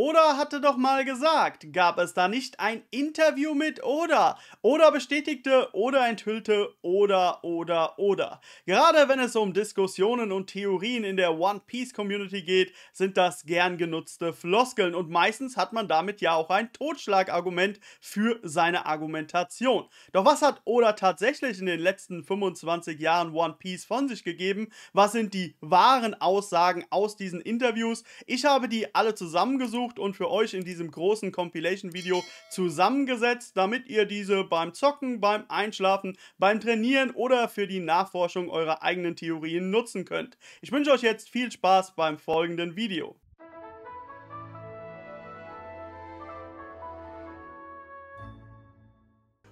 Oda hatte doch mal gesagt, gab es da nicht ein Interview mit Oda? Oda bestätigte, Oda enthüllte, Oda, Oda, Oda. Gerade wenn es um Diskussionen und Theorien in der One Piece Community geht, sind das gern genutzte Floskeln und meistens hat man damit ja auch ein Totschlagargument für seine Argumentation. Doch was hat Oda tatsächlich in den letzten 25 Jahren One Piece von sich gegeben? Was sind die wahren Aussagen aus diesen Interviews? Ich habe die alle zusammengesucht rausgesucht und für euch in diesem großen Compilation-Video zusammengesetzt, damit ihr diese beim Zocken, beim Einschlafen, beim Trainieren oder für die Nachforschung eurer eigenen Theorien nutzen könnt. Ich wünsche euch jetzt viel Spaß beim folgenden Video.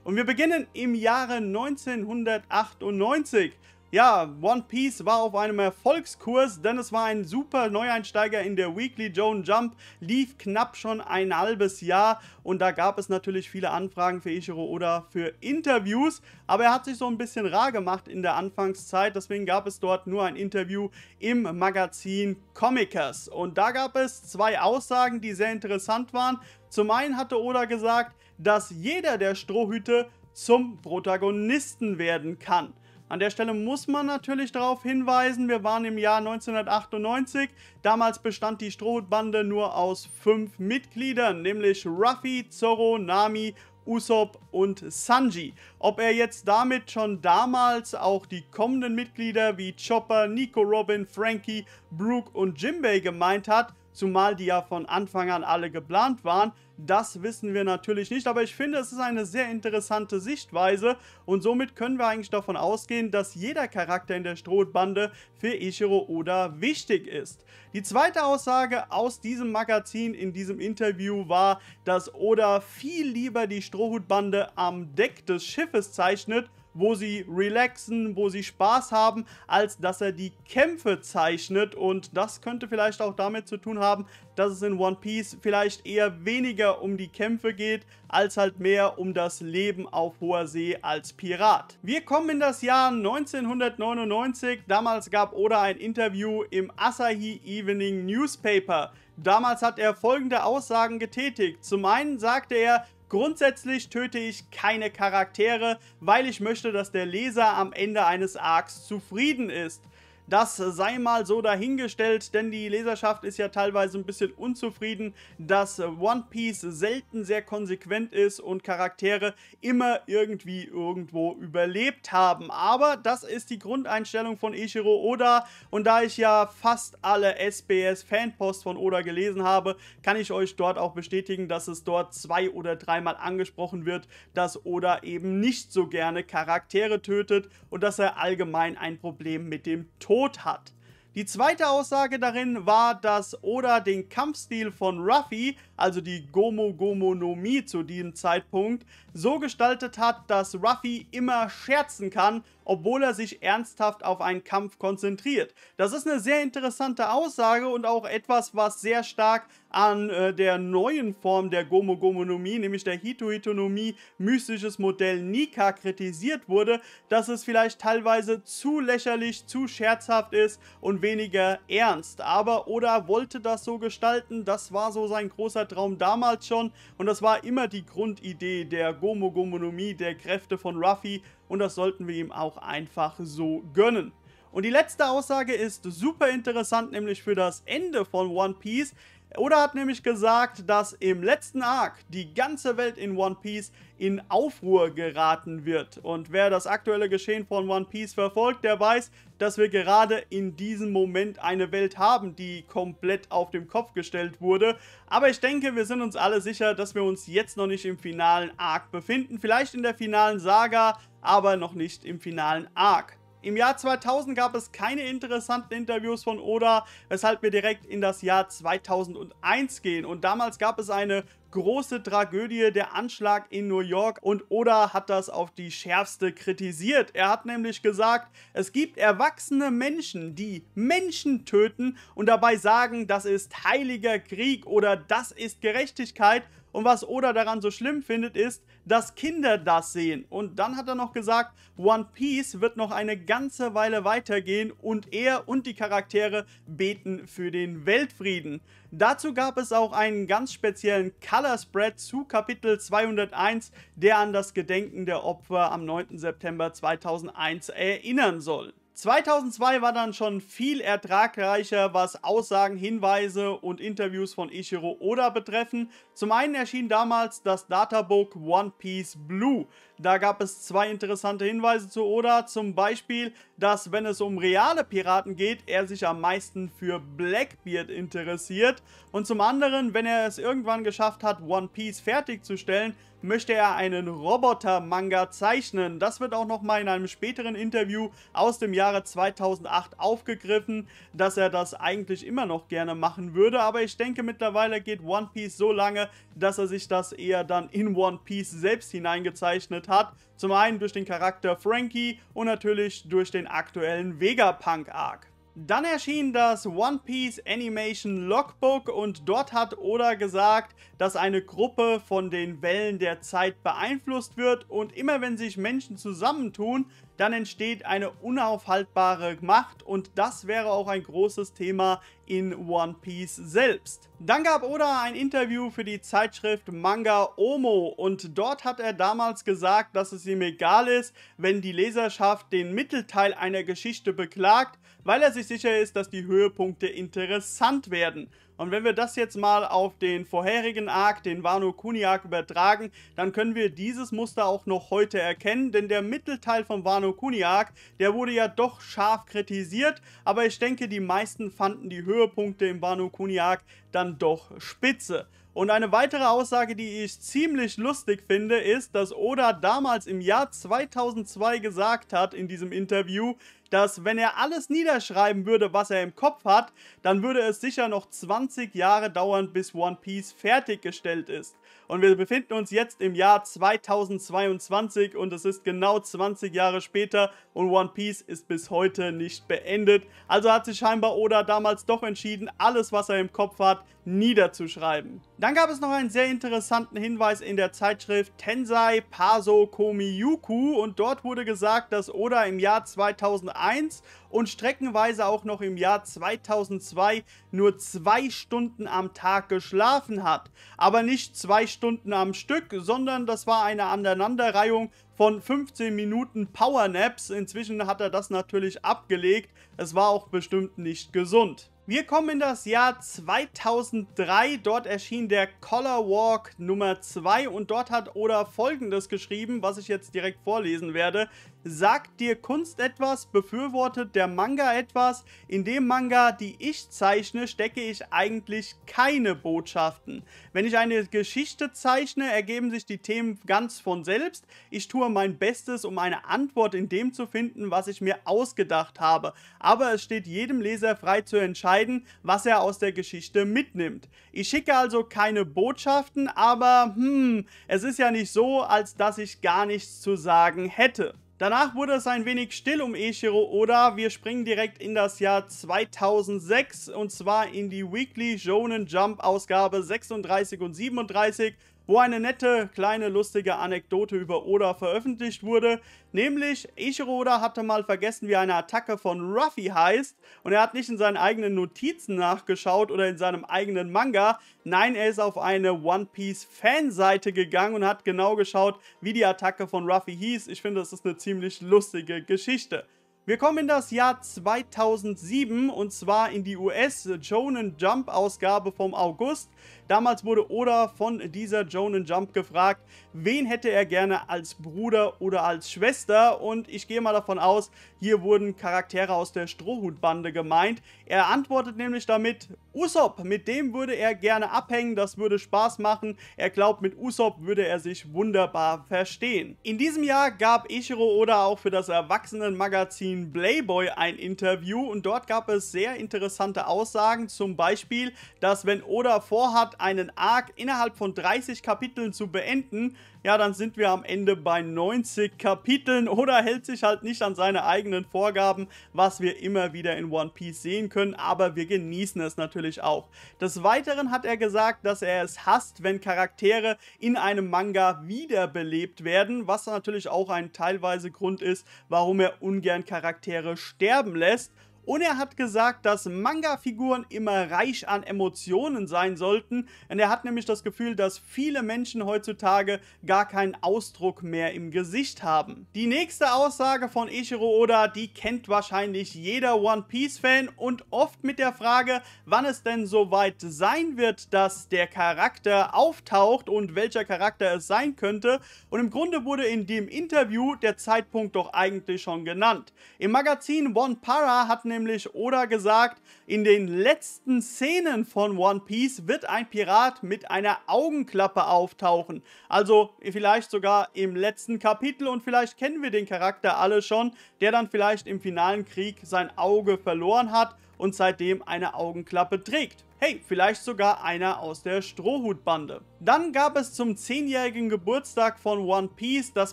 Und wir beginnen im Jahre 1998. Ja, One Piece war auf einem Erfolgskurs, denn es war ein super Neueinsteiger in der Weekly Joan Jump, lief knapp schon ein halbes Jahr und da gab es natürlich viele Anfragen für Ichiro oder für Interviews, aber er hat sich so ein bisschen rar gemacht in der Anfangszeit, deswegen gab es dort nur ein Interview im Magazin Comicers und da gab es zwei Aussagen, die sehr interessant waren. Zum einen hatte Oda gesagt, dass jeder der Strohhüte zum Protagonisten werden kann. An der Stelle muss man natürlich darauf hinweisen, wir waren im Jahr 1998. Damals bestand die Strohhutbande nur aus fünf Mitgliedern, nämlich Ruffy, Zorro, Nami Usopp und Sanji. Ob er jetzt damit schon damals auch die kommenden Mitglieder wie Chopper, Nico Robin, Frankie, Brooke und Jimbei gemeint hat, zumal die ja von Anfang an alle geplant waren. Das wissen wir natürlich nicht, aber ich finde, es ist eine sehr interessante Sichtweise und somit können wir eigentlich davon ausgehen, dass jeder Charakter in der Strohbande für Ichiro Oda wichtig ist. Die zweite Aussage aus diesem Magazin in diesem Interview war, dass Oda viel lieber die Strohhutbande am Deck des Schiffes zeichnet wo sie relaxen, wo sie Spaß haben, als dass er die Kämpfe zeichnet. Und das könnte vielleicht auch damit zu tun haben, dass es in One Piece vielleicht eher weniger um die Kämpfe geht, als halt mehr um das Leben auf hoher See als Pirat. Wir kommen in das Jahr 1999. Damals gab Oda ein Interview im Asahi Evening Newspaper. Damals hat er folgende Aussagen getätigt. Zum einen sagte er, Grundsätzlich töte ich keine Charaktere, weil ich möchte, dass der Leser am Ende eines Arcs zufrieden ist. Das sei mal so dahingestellt, denn die Leserschaft ist ja teilweise ein bisschen unzufrieden, dass One Piece selten sehr konsequent ist und Charaktere immer irgendwie irgendwo überlebt haben. Aber das ist die Grundeinstellung von Ichiro Oda und da ich ja fast alle SBS Fanposts von Oda gelesen habe, kann ich euch dort auch bestätigen, dass es dort zwei oder dreimal angesprochen wird, dass Oda eben nicht so gerne Charaktere tötet und dass er allgemein ein Problem mit dem Tod Tod hat. Die zweite Aussage darin war, dass Oda den Kampfstil von Ruffy, also die Gomo Gomo no Mi zu diesem Zeitpunkt, so gestaltet hat, dass Ruffy immer scherzen kann obwohl er sich ernsthaft auf einen Kampf konzentriert. Das ist eine sehr interessante Aussage und auch etwas, was sehr stark an äh, der neuen Form der Gomo-Gomonomie, nämlich der Hito-Hitonomie, mystisches Modell Nika kritisiert wurde, dass es vielleicht teilweise zu lächerlich, zu scherzhaft ist und weniger ernst. Aber Oda wollte das so gestalten, das war so sein großer Traum damals schon und das war immer die Grundidee der Gomo-Gomonomie, der Kräfte von Ruffy und das sollten wir ihm auch einfach so gönnen. Und die letzte Aussage ist super interessant, nämlich für das Ende von One Piece. Oda hat nämlich gesagt, dass im letzten Arc die ganze Welt in One Piece in Aufruhr geraten wird. Und wer das aktuelle Geschehen von One Piece verfolgt, der weiß, dass wir gerade in diesem Moment eine Welt haben, die komplett auf den Kopf gestellt wurde. Aber ich denke, wir sind uns alle sicher, dass wir uns jetzt noch nicht im finalen Arc befinden. Vielleicht in der finalen Saga, aber noch nicht im finalen Arc. Im Jahr 2000 gab es keine interessanten Interviews von Oda, weshalb wir direkt in das Jahr 2001 gehen. Und damals gab es eine große Tragödie, der Anschlag in New York und Oda hat das auf die schärfste kritisiert. Er hat nämlich gesagt, es gibt erwachsene Menschen, die Menschen töten und dabei sagen, das ist heiliger Krieg oder das ist Gerechtigkeit Und was Oda daran so schlimm findet, ist, dass Kinder das sehen. Und dann hat er noch gesagt, One Piece wird noch eine ganze Weile weitergehen und er und die Charaktere beten für den Weltfrieden. Dazu gab es auch einen ganz speziellen Color Spread zu Kapitel 201, der an das Gedenken der Opfer am 9. September 2001 erinnern soll. 2002 war dann schon viel ertragreicher, was Aussagen, Hinweise und Interviews von Ichiro Oda betreffen. Zum einen erschien damals das Databook One Piece Blue. Da gab es zwei interessante Hinweise zu Oda. Zum Beispiel, dass wenn es um reale Piraten geht, er sich am meisten für Blackbeard interessiert. Und zum anderen, wenn er es irgendwann geschafft hat, One Piece fertigzustellen, möchte er einen Roboter-Manga zeichnen. Das wird auch nochmal in einem späteren Interview aus dem Jahre 2008 aufgegriffen, dass er das eigentlich immer noch gerne machen würde. Aber ich denke, mittlerweile geht One Piece so lange, dass er sich das eher dann in One Piece selbst hineingezeichnet hat. Zum einen durch den Charakter Frankie und natürlich durch den aktuellen Vegapunk-Arc. Dann erschien das One Piece Animation Logbook und dort hat Oda gesagt, dass eine Gruppe von den Wellen der Zeit beeinflusst wird und immer wenn sich Menschen zusammentun, dann entsteht eine unaufhaltbare Macht und das wäre auch ein großes Thema in One Piece selbst. Dann gab Oda ein Interview für die Zeitschrift Manga Omo und dort hat er damals gesagt, dass es ihm egal ist, wenn die Leserschaft den Mittelteil einer Geschichte beklagt, weil er sich sicher ist, dass die Höhepunkte interessant werden. Und wenn wir das jetzt mal auf den vorherigen Arc, den Wano Kuni Arc übertragen, dann können wir dieses Muster auch noch heute erkennen, denn der Mittelteil vom Wano Kuni Arc, der wurde ja doch scharf kritisiert, aber ich denke, die meisten fanden die Höhepunkte im Wano Kuni Arc dann doch spitze. Und eine weitere Aussage, die ich ziemlich lustig finde, ist, dass Oda damals im Jahr 2002 gesagt hat in diesem Interview, dass wenn er alles niederschreiben würde, was er im Kopf hat, dann würde es sicher noch 20 Jahre dauern, bis One Piece fertiggestellt ist. Und wir befinden uns jetzt im Jahr 2022 und es ist genau 20 Jahre später und One Piece ist bis heute nicht beendet. Also hat sich scheinbar Oda damals doch entschieden, alles was er im Kopf hat, niederzuschreiben. Dann gab es noch einen sehr interessanten Hinweis in der Zeitschrift Tensai Paso Komiyuku und dort wurde gesagt, dass Oda im Jahr 2001 und streckenweise auch noch im Jahr 2002 nur zwei Stunden am Tag geschlafen hat. Aber nicht zwei Stunden am Stück, sondern das war eine Aneinanderreihung von 15 Minuten Powernaps. Inzwischen hat er das natürlich abgelegt. Es war auch bestimmt nicht gesund. Wir kommen in das Jahr 2003. Dort erschien der Color Walk Nummer 2 und dort hat Oda folgendes geschrieben, was ich jetzt direkt vorlesen werde. Sagt dir Kunst etwas? Befürwortet der Manga etwas? In dem Manga, die ich zeichne, stecke ich eigentlich keine Botschaften. Wenn ich eine Geschichte zeichne, ergeben sich die Themen ganz von selbst. Ich tue mein Bestes, um eine Antwort in dem zu finden, was ich mir ausgedacht habe. Aber es steht jedem Leser frei zu entscheiden, was er aus der Geschichte mitnimmt. Ich schicke also keine Botschaften, aber hm, es ist ja nicht so, als dass ich gar nichts zu sagen hätte. Danach wurde es ein wenig still um Eiichiro Oda. Wir springen direkt in das Jahr 2006 und zwar in die Weekly Shonen Jump Ausgabe 36 und 37 wo eine nette, kleine, lustige Anekdote über Oda veröffentlicht wurde. Nämlich, Ichiro Oda hatte mal vergessen, wie eine Attacke von Ruffy heißt. Und er hat nicht in seinen eigenen Notizen nachgeschaut oder in seinem eigenen Manga. Nein, er ist auf eine One Piece Fanseite gegangen und hat genau geschaut, wie die Attacke von Ruffy hieß. Ich finde, das ist eine ziemlich lustige Geschichte. Wir kommen in das Jahr 2007 und zwar in die US Jonen Jump Ausgabe vom August. Damals wurde Oda von dieser Jonen Jump gefragt, wen hätte er gerne als Bruder oder als Schwester und ich gehe mal davon aus, hier wurden Charaktere aus der Strohhutbande gemeint. Er antwortet nämlich damit, Usopp, mit dem würde er gerne abhängen, das würde Spaß machen. Er glaubt, mit Usopp würde er sich wunderbar verstehen. In diesem Jahr gab Ichiro Oda auch für das Erwachsenenmagazin Playboy ein Interview und dort gab es sehr interessante Aussagen, zum Beispiel, dass wenn Oda vorhat, hat, einen Arc innerhalb von 30 Kapiteln zu beenden, ja, dann sind wir am Ende bei 90 Kapiteln oder hält sich halt nicht an seine eigenen Vorgaben, was wir immer wieder in One Piece sehen können, aber wir genießen es natürlich auch. Des Weiteren hat er gesagt, dass er es hasst, wenn Charaktere in einem Manga wiederbelebt werden, was natürlich auch ein teilweise Grund ist, warum er ungern Charaktere sterben lässt. Und er hat gesagt, dass Manga-Figuren immer reich an Emotionen sein sollten. Denn er hat nämlich das Gefühl, dass viele Menschen heutzutage gar keinen Ausdruck mehr im Gesicht haben. Die nächste Aussage von Eiichiro Oda, die kennt wahrscheinlich jeder One Piece-Fan und oft mit der Frage, wann es denn soweit sein wird, dass der Charakter auftaucht und welcher Charakter es sein könnte. Und im Grunde wurde in dem Interview der Zeitpunkt doch eigentlich schon genannt. Im Magazin One Para hat nämlich nämlich Oda gesagt, in den letzten Szenen von One Piece wird ein Pirat mit einer Augenklappe auftauchen. Also vielleicht sogar im letzten Kapitel und vielleicht kennen wir den Charakter alle schon, der dann vielleicht im finalen Krieg sein Auge verloren hat und seitdem eine Augenklappe trägt. Hey, vielleicht sogar einer aus der Strohhutbande. Dann gab es zum 10-jährigen Geburtstag von One Piece das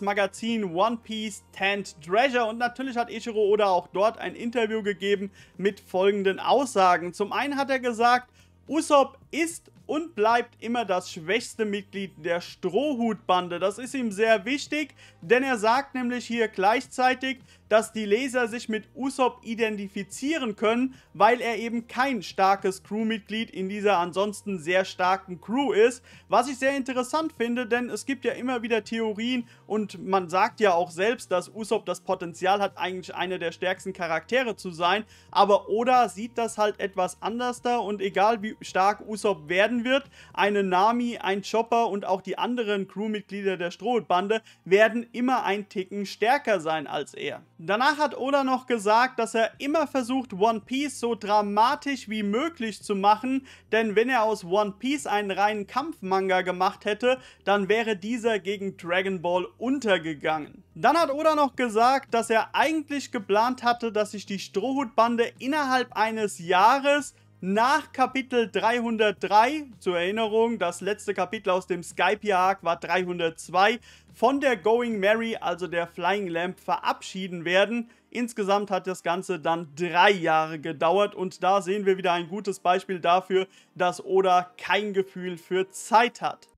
Magazin One Piece 10 Treasure und natürlich hat Ichiro Oda auch dort ein Interview gegeben mit folgenden Aussagen. Zum einen hat er gesagt, Usopp ist und bleibt immer das schwächste Mitglied der Strohhutbande. Das ist ihm sehr wichtig, denn er sagt nämlich hier gleichzeitig, dass die Leser sich mit Usopp identifizieren können, weil er eben kein starkes Crewmitglied in dieser ansonsten sehr starken Crew ist. Was ich sehr interessant finde, denn es gibt ja immer wieder Theorien und man sagt ja auch selbst, dass Usopp das Potenzial hat, eigentlich einer der stärksten Charaktere zu sein, aber Oda sieht das halt etwas anders da und egal wie stark Usopp werden wird, eine Nami, ein Chopper und auch die anderen Crewmitglieder der Strohbande werden immer ein Ticken stärker sein als er. Danach hat Oda noch gesagt, dass er immer versucht, One Piece so dramatisch wie möglich zu machen, denn wenn er aus One Piece einen reinen Kampfmanga gemacht hätte, dann wäre dieser gegen Dragon Ball untergegangen. Dann hat Oda noch gesagt, dass er eigentlich geplant hatte, dass sich die Strohhutbande innerhalb eines Jahres nach Kapitel 303, zur Erinnerung, das letzte Kapitel aus dem Skype-Arc war 302, von der Going Mary, also der Flying Lamp, verabschieden werden. Insgesamt hat das Ganze dann drei Jahre gedauert und da sehen wir wieder ein gutes Beispiel dafür, dass Oda kein Gefühl für Zeit hat.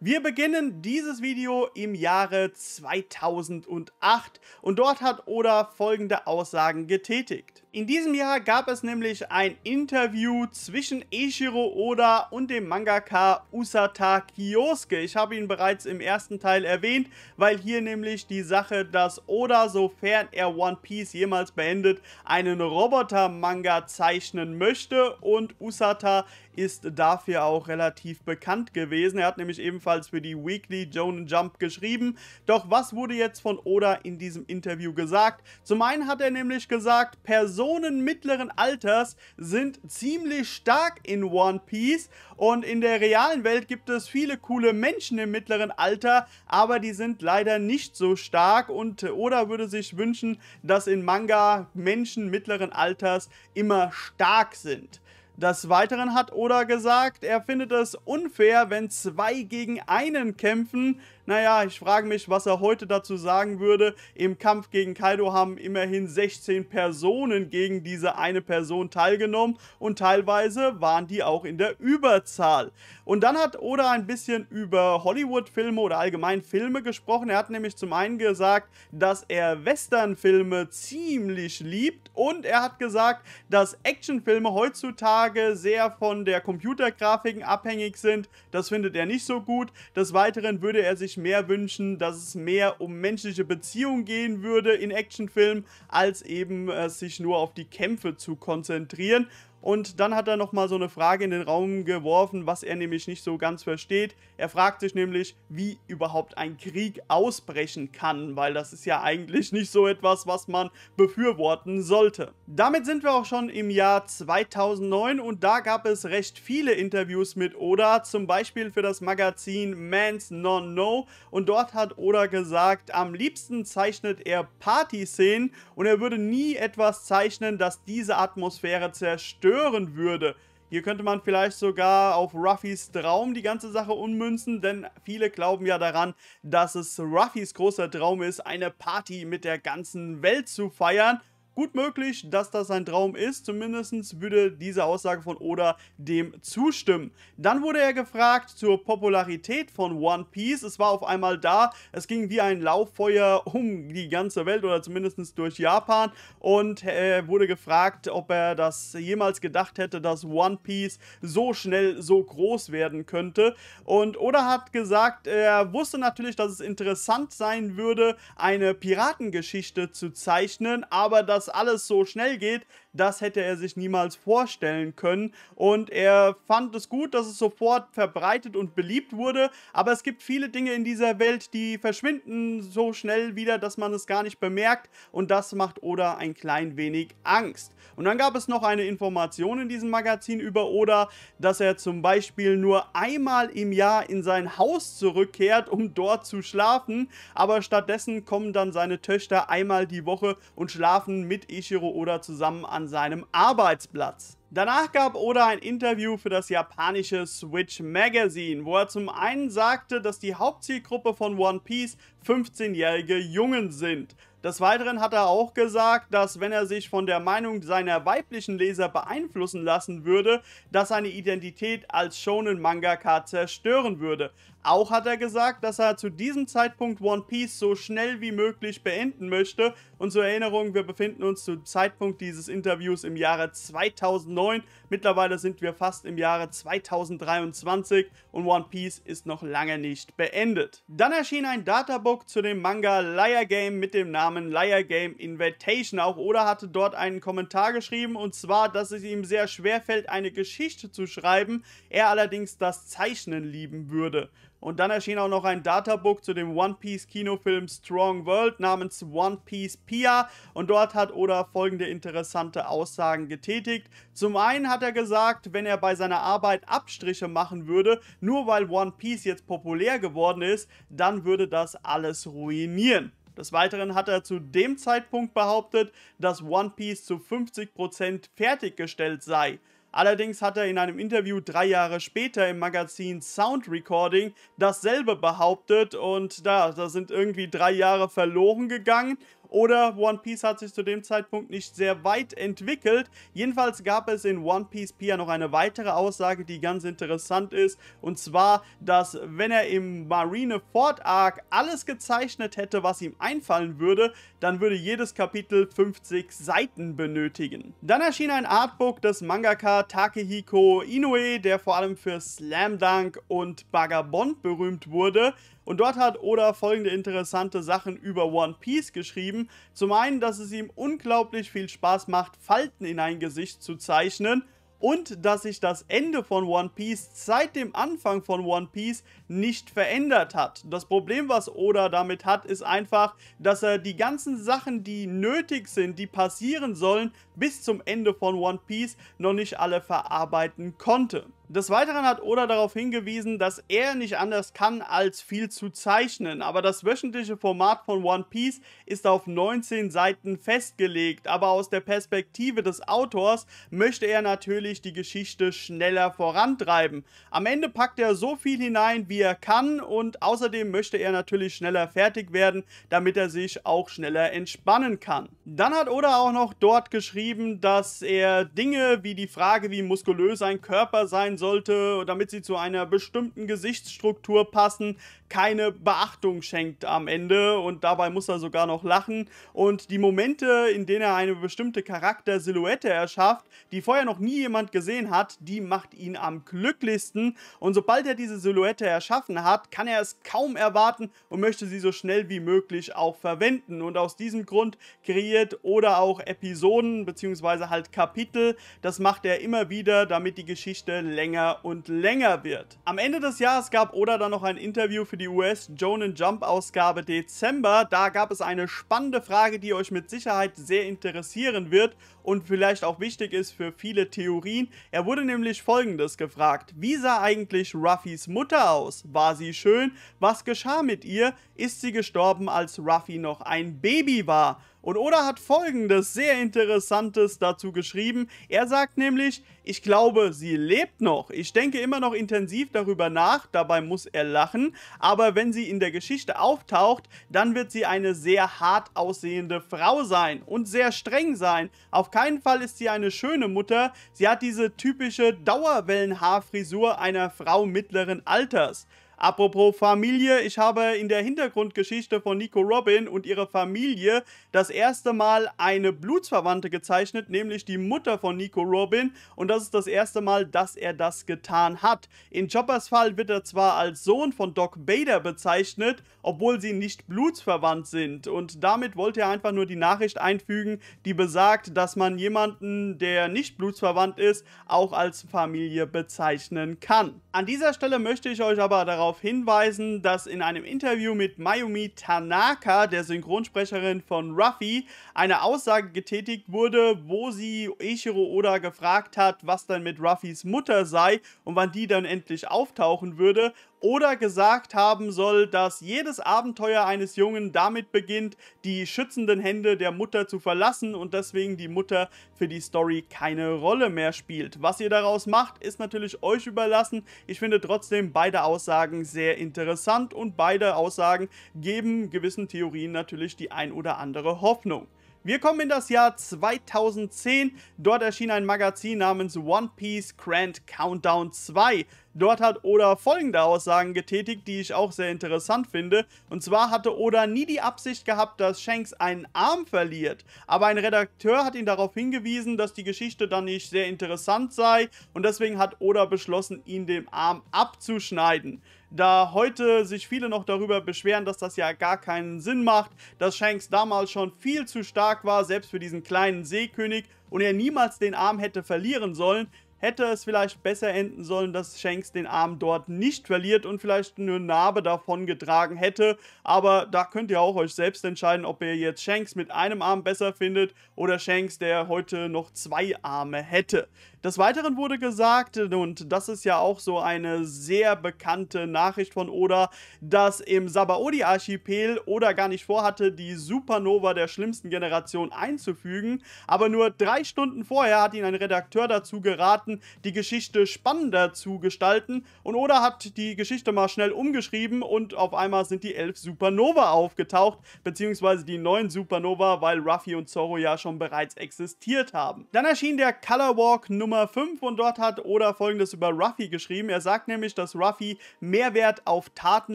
Wir beginnen dieses Video im Jahre 2008 und dort hat Oda folgende Aussagen getätigt. In diesem Jahr gab es nämlich ein Interview zwischen Eiichiro Oda und dem Mangaka Usata Kyosuke. Ich habe ihn bereits im ersten Teil erwähnt, weil hier nämlich die Sache, dass Oda, sofern er One Piece jemals beendet, einen Roboter-Manga zeichnen möchte und Usata ist dafür auch relativ bekannt gewesen. Er hat nämlich ebenfalls für die Weekly Jonen Jump geschrieben. Doch was wurde jetzt von Oda in diesem Interview gesagt? Zum einen hat er nämlich gesagt, Personen Personen mittleren Alters sind ziemlich stark in One Piece und in der realen Welt gibt es viele coole Menschen im mittleren Alter, aber die sind leider nicht so stark und Oda würde sich wünschen, dass in Manga Menschen mittleren Alters immer stark sind. Des Weiteren hat Oda gesagt, er findet es unfair, wenn zwei gegen einen kämpfen, naja, ich frage mich, was er heute dazu sagen würde. Im Kampf gegen Kaido haben immerhin 16 Personen gegen diese eine Person teilgenommen und teilweise waren die auch in der Überzahl. Und dann hat Oda ein bisschen über Hollywood-Filme oder allgemein Filme gesprochen. Er hat nämlich zum einen gesagt, dass er Western-Filme ziemlich liebt und er hat gesagt, dass Actionfilme heutzutage sehr von der Computergrafiken abhängig sind. Das findet er nicht so gut. Des Weiteren würde er sich mehr wünschen, dass es mehr um menschliche Beziehungen gehen würde in Actionfilmen, als eben äh, sich nur auf die Kämpfe zu konzentrieren. Und dann hat er nochmal so eine Frage in den Raum geworfen, was er nämlich nicht so ganz versteht. Er fragt sich nämlich, wie überhaupt ein Krieg ausbrechen kann, weil das ist ja eigentlich nicht so etwas, was man befürworten sollte. Damit sind wir auch schon im Jahr 2009 und da gab es recht viele Interviews mit Oda, zum Beispiel für das Magazin Man's Non-No und dort hat Oda gesagt, am liebsten zeichnet er Party-Szenen und er würde nie etwas zeichnen, das diese Atmosphäre zerstört stören würde. Hier könnte man vielleicht sogar auf Ruffys Traum die ganze Sache ummünzen, denn viele glauben ja daran, dass es Ruffys großer Traum ist, eine Party mit der ganzen Welt zu feiern. Gut möglich, dass das ein Traum ist, zumindest würde diese Aussage von Oda dem zustimmen. Dann wurde er gefragt zur Popularität von One Piece. Es war auf einmal da, es ging wie ein Lauffeuer um die ganze Welt oder zumindest durch Japan und er wurde gefragt, ob er das jemals gedacht hätte, dass One Piece so schnell so groß werden könnte. Und Oda hat gesagt, er wusste natürlich, dass es interessant sein würde, eine Piratengeschichte zu zeichnen, aber alles so schnell geht, das hätte er sich niemals vorstellen können. Und er fand es gut, dass es sofort verbreitet und beliebt wurde. Aber es gibt viele Dinge in dieser Welt, die verschwinden so schnell wieder, dass man es gar nicht bemerkt. Und das macht Oda ein klein wenig Angst. Und dann gab es noch eine Information in diesem Magazin über Oda, dass er zum Beispiel nur einmal im Jahr in sein Haus zurückkehrt, um dort zu schlafen. Aber stattdessen kommen dann seine Töchter einmal die Woche und schlafen mit Ichiro Oda zusammen an seinem Arbeitsplatz. Danach gab Oda ein Interview für das japanische Switch Magazine, wo er zum einen sagte, dass die Hauptzielgruppe von One Piece 15-jährige Jungen sind. Des Weiteren hat er auch gesagt, dass wenn er sich von der Meinung seiner weiblichen Leser beeinflussen lassen würde, dass seine Identität als Shonen Mangaka zerstören würde. Auch hat er gesagt, dass er zu diesem Zeitpunkt One Piece so schnell wie möglich beenden möchte. Und zur Erinnerung, wir befinden uns zum Zeitpunkt dieses Interviews im Jahre 2009. Mittlerweile sind wir fast im Jahre 2023 und One Piece ist noch lange nicht beendet. Dann erschien ein Databook zu dem Manga Liar Game mit dem Namen Liar Game Invitation. Auch Oda hatte dort einen Kommentar geschrieben und zwar, dass es ihm sehr schwer fällt, eine Geschichte zu schreiben, er allerdings das Zeichnen lieben würde. Und dann erschien auch noch ein Databook zu dem One Piece Kinofilm Strong World namens One Piece Pia und dort hat Oda folgende interessante Aussagen getätigt. Zum einen hat er gesagt, wenn er bei seiner Arbeit Abstriche machen würde, nur weil One Piece jetzt populär geworden ist, dann würde das alles ruinieren. Des Weiteren hat er zu dem Zeitpunkt behauptet, dass One Piece zu 50% fertiggestellt sei. Allerdings hat er in einem Interview drei Jahre später im Magazin Sound Recording dasselbe behauptet und da, da sind irgendwie drei Jahre verloren gegangen oder One Piece hat sich zu dem Zeitpunkt nicht sehr weit entwickelt. Jedenfalls gab es in One Piece Pia noch eine weitere Aussage, die ganz interessant ist. Und zwar, dass wenn er im Marineford Arc alles gezeichnet hätte, was ihm einfallen würde, dann würde jedes Kapitel 50 Seiten benötigen. Dann erschien ein Artbook des Mangaka Takehiko Inoue, der vor allem für Slam Dunk und Vagabond berühmt wurde. Und dort hat Oda folgende interessante Sachen über One Piece geschrieben. Zum einen, dass es ihm unglaublich viel Spaß macht, Falten in ein Gesicht zu zeichnen und dass sich das Ende von One Piece seit dem Anfang von One Piece nicht verändert hat. Das Problem, was Oda damit hat, ist einfach, dass er die ganzen Sachen, die nötig sind, die passieren sollen, bis zum Ende von One Piece noch nicht alle verarbeiten konnte. Des Weiteren hat Oda darauf hingewiesen, dass er nicht anders kann, als viel zu zeichnen, aber das wöchentliche Format von One Piece ist auf 19 Seiten festgelegt, aber aus der Perspektive des Autors möchte er natürlich die Geschichte schneller vorantreiben. Am Ende packt er so viel hinein, wie er kann und außerdem möchte er natürlich schneller fertig werden, damit er sich auch schneller entspannen kann. Dann hat Oda auch noch dort geschrieben, dass er Dinge wie die Frage, wie muskulös ein Körper sein sollte, damit sie zu einer bestimmten Gesichtsstruktur passen, keine Beachtung schenkt am Ende und dabei muss er sogar noch lachen. Und die Momente, in denen er eine bestimmte Charaktersilhouette erschafft, die vorher noch nie jemand gesehen hat, die macht ihn am glücklichsten. Und sobald er diese Silhouette erschaffen hat, kann er es kaum erwarten und möchte sie so schnell wie möglich auch verwenden. Und aus diesem Grund kreiert oder auch Episoden bzw. halt Kapitel. Das macht er immer wieder, damit die Geschichte länger und länger wird. Am Ende des Jahres gab Oda dann noch ein Interview für die US Jonen Jump Ausgabe Dezember. Da gab es eine spannende Frage, die euch mit Sicherheit sehr interessieren wird und vielleicht auch wichtig ist für viele Theorien. Er wurde nämlich folgendes gefragt. Wie sah eigentlich Ruffys Mutter aus? War sie schön? Was geschah mit ihr? Ist sie gestorben, als Ruffy noch ein Baby war? Und Oda hat folgendes sehr interessantes dazu geschrieben. Er sagt nämlich, ich glaube, sie lebt noch. Ich denke immer noch intensiv darüber nach, dabei muss er lachen. Aber wenn sie in der Geschichte auftaucht, dann wird sie eine sehr hart aussehende Frau sein und sehr streng sein. Auf keinen Fall ist sie eine schöne Mutter. Sie hat diese typische Dauerwellenhaarfrisur einer Frau mittleren Alters. Apropos Familie, ich habe in der Hintergrundgeschichte von Nico Robin und ihrer Familie das erste Mal eine Blutsverwandte gezeichnet, nämlich die Mutter von Nico Robin und das ist das erste Mal, dass er das getan hat. In Choppers Fall wird er zwar als Sohn von Doc Bader bezeichnet, obwohl sie nicht blutsverwandt sind und damit wollte er einfach nur die Nachricht einfügen, die besagt, dass man jemanden, der nicht blutsverwandt ist, auch als Familie bezeichnen kann. An dieser Stelle möchte ich euch aber darauf darauf hinweisen, dass in einem Interview mit Mayumi Tanaka, der Synchronsprecherin von Ruffy, eine Aussage getätigt wurde, wo sie Eiichiro Oda gefragt hat, was dann mit Ruffys Mutter sei und wann die dann endlich auftauchen würde oder gesagt haben soll, dass jedes Abenteuer eines Jungen damit beginnt, die schützenden Hände der Mutter zu verlassen und deswegen die Mutter für die Story keine Rolle mehr spielt. Was ihr daraus macht, ist natürlich euch überlassen. Ich finde trotzdem beide Aussagen sehr interessant und beide Aussagen geben gewissen Theorien natürlich die ein oder andere Hoffnung. Wir kommen in das Jahr 2010. Dort erschien ein Magazin namens One Piece Grand Countdown 2. Dort hat Oda folgende Aussagen getätigt, die ich auch sehr interessant finde. Und zwar hatte Oda nie die Absicht gehabt, dass Shanks einen Arm verliert. Aber ein Redakteur hat ihn darauf hingewiesen, dass die Geschichte dann nicht sehr interessant sei. Und deswegen hat Oda beschlossen, ihn den Arm abzuschneiden da heute sich viele noch darüber beschweren, dass das ja gar keinen Sinn macht, dass Shanks damals schon viel zu stark war, selbst für diesen kleinen Seekönig und er niemals den Arm hätte verlieren sollen, hätte es vielleicht besser enden sollen, dass Shanks den Arm dort nicht verliert und vielleicht eine Narbe davon getragen hätte. Aber da könnt ihr auch euch selbst entscheiden, ob ihr jetzt Shanks mit einem Arm besser findet oder Shanks, der heute noch zwei Arme hätte. Des Weiteren wurde gesagt, und das ist ja auch so eine sehr bekannte Nachricht von Oda, dass im Sabaody-Archipel Oda gar nicht vorhatte, die Supernova der schlimmsten Generation einzufügen, aber nur drei Stunden vorher hat ihn ein Redakteur dazu geraten, die Geschichte spannender zu gestalten und Oda hat die Geschichte mal schnell umgeschrieben und auf einmal sind die elf Supernova aufgetaucht, beziehungsweise die neun Supernova, weil Ruffy und Zoro ja schon bereits existiert haben. Dann erschien der Color Walk Nummer Nummer 5 und dort hat Oda folgendes über Ruffy geschrieben. Er sagt nämlich, dass Ruffy mehr Wert auf Taten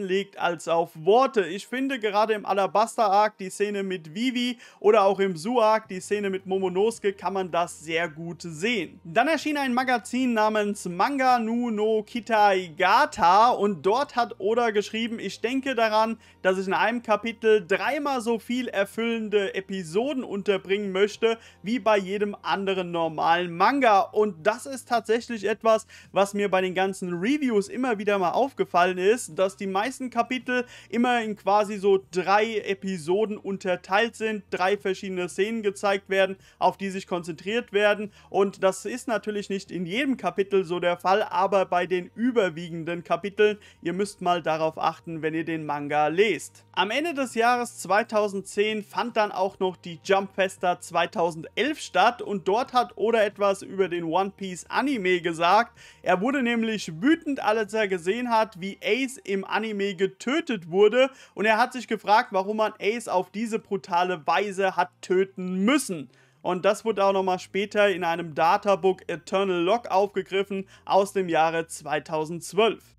legt als auf Worte. Ich finde gerade im Alabaster Arc die Szene mit Vivi oder auch im Su Arc die Szene mit Momonosuke kann man das sehr gut sehen. Dann erschien ein Magazin namens Manga nu no Kitaigata und dort hat Oda geschrieben, ich denke daran, dass ich in einem Kapitel dreimal so viel erfüllende Episoden unterbringen möchte, wie bei jedem anderen normalen Manga. Und und das ist tatsächlich etwas, was mir bei den ganzen Reviews immer wieder mal aufgefallen ist, dass die meisten Kapitel immer in quasi so drei Episoden unterteilt sind, drei verschiedene Szenen gezeigt werden, auf die sich konzentriert werden. Und das ist natürlich nicht in jedem Kapitel so der Fall, aber bei den überwiegenden Kapiteln, ihr müsst mal darauf achten, wenn ihr den Manga lest. Am Ende des Jahres 2010 fand dann auch noch die Jump Festa 2011 statt und dort hat Oda etwas über den One Piece Anime gesagt. Er wurde nämlich wütend, als er gesehen hat, wie Ace im Anime getötet wurde und er hat sich gefragt, warum man Ace auf diese brutale Weise hat töten müssen. und das wurde auch nochmal später in einem Databook Eternal Log aufgegriffen aus dem Jahre 2012.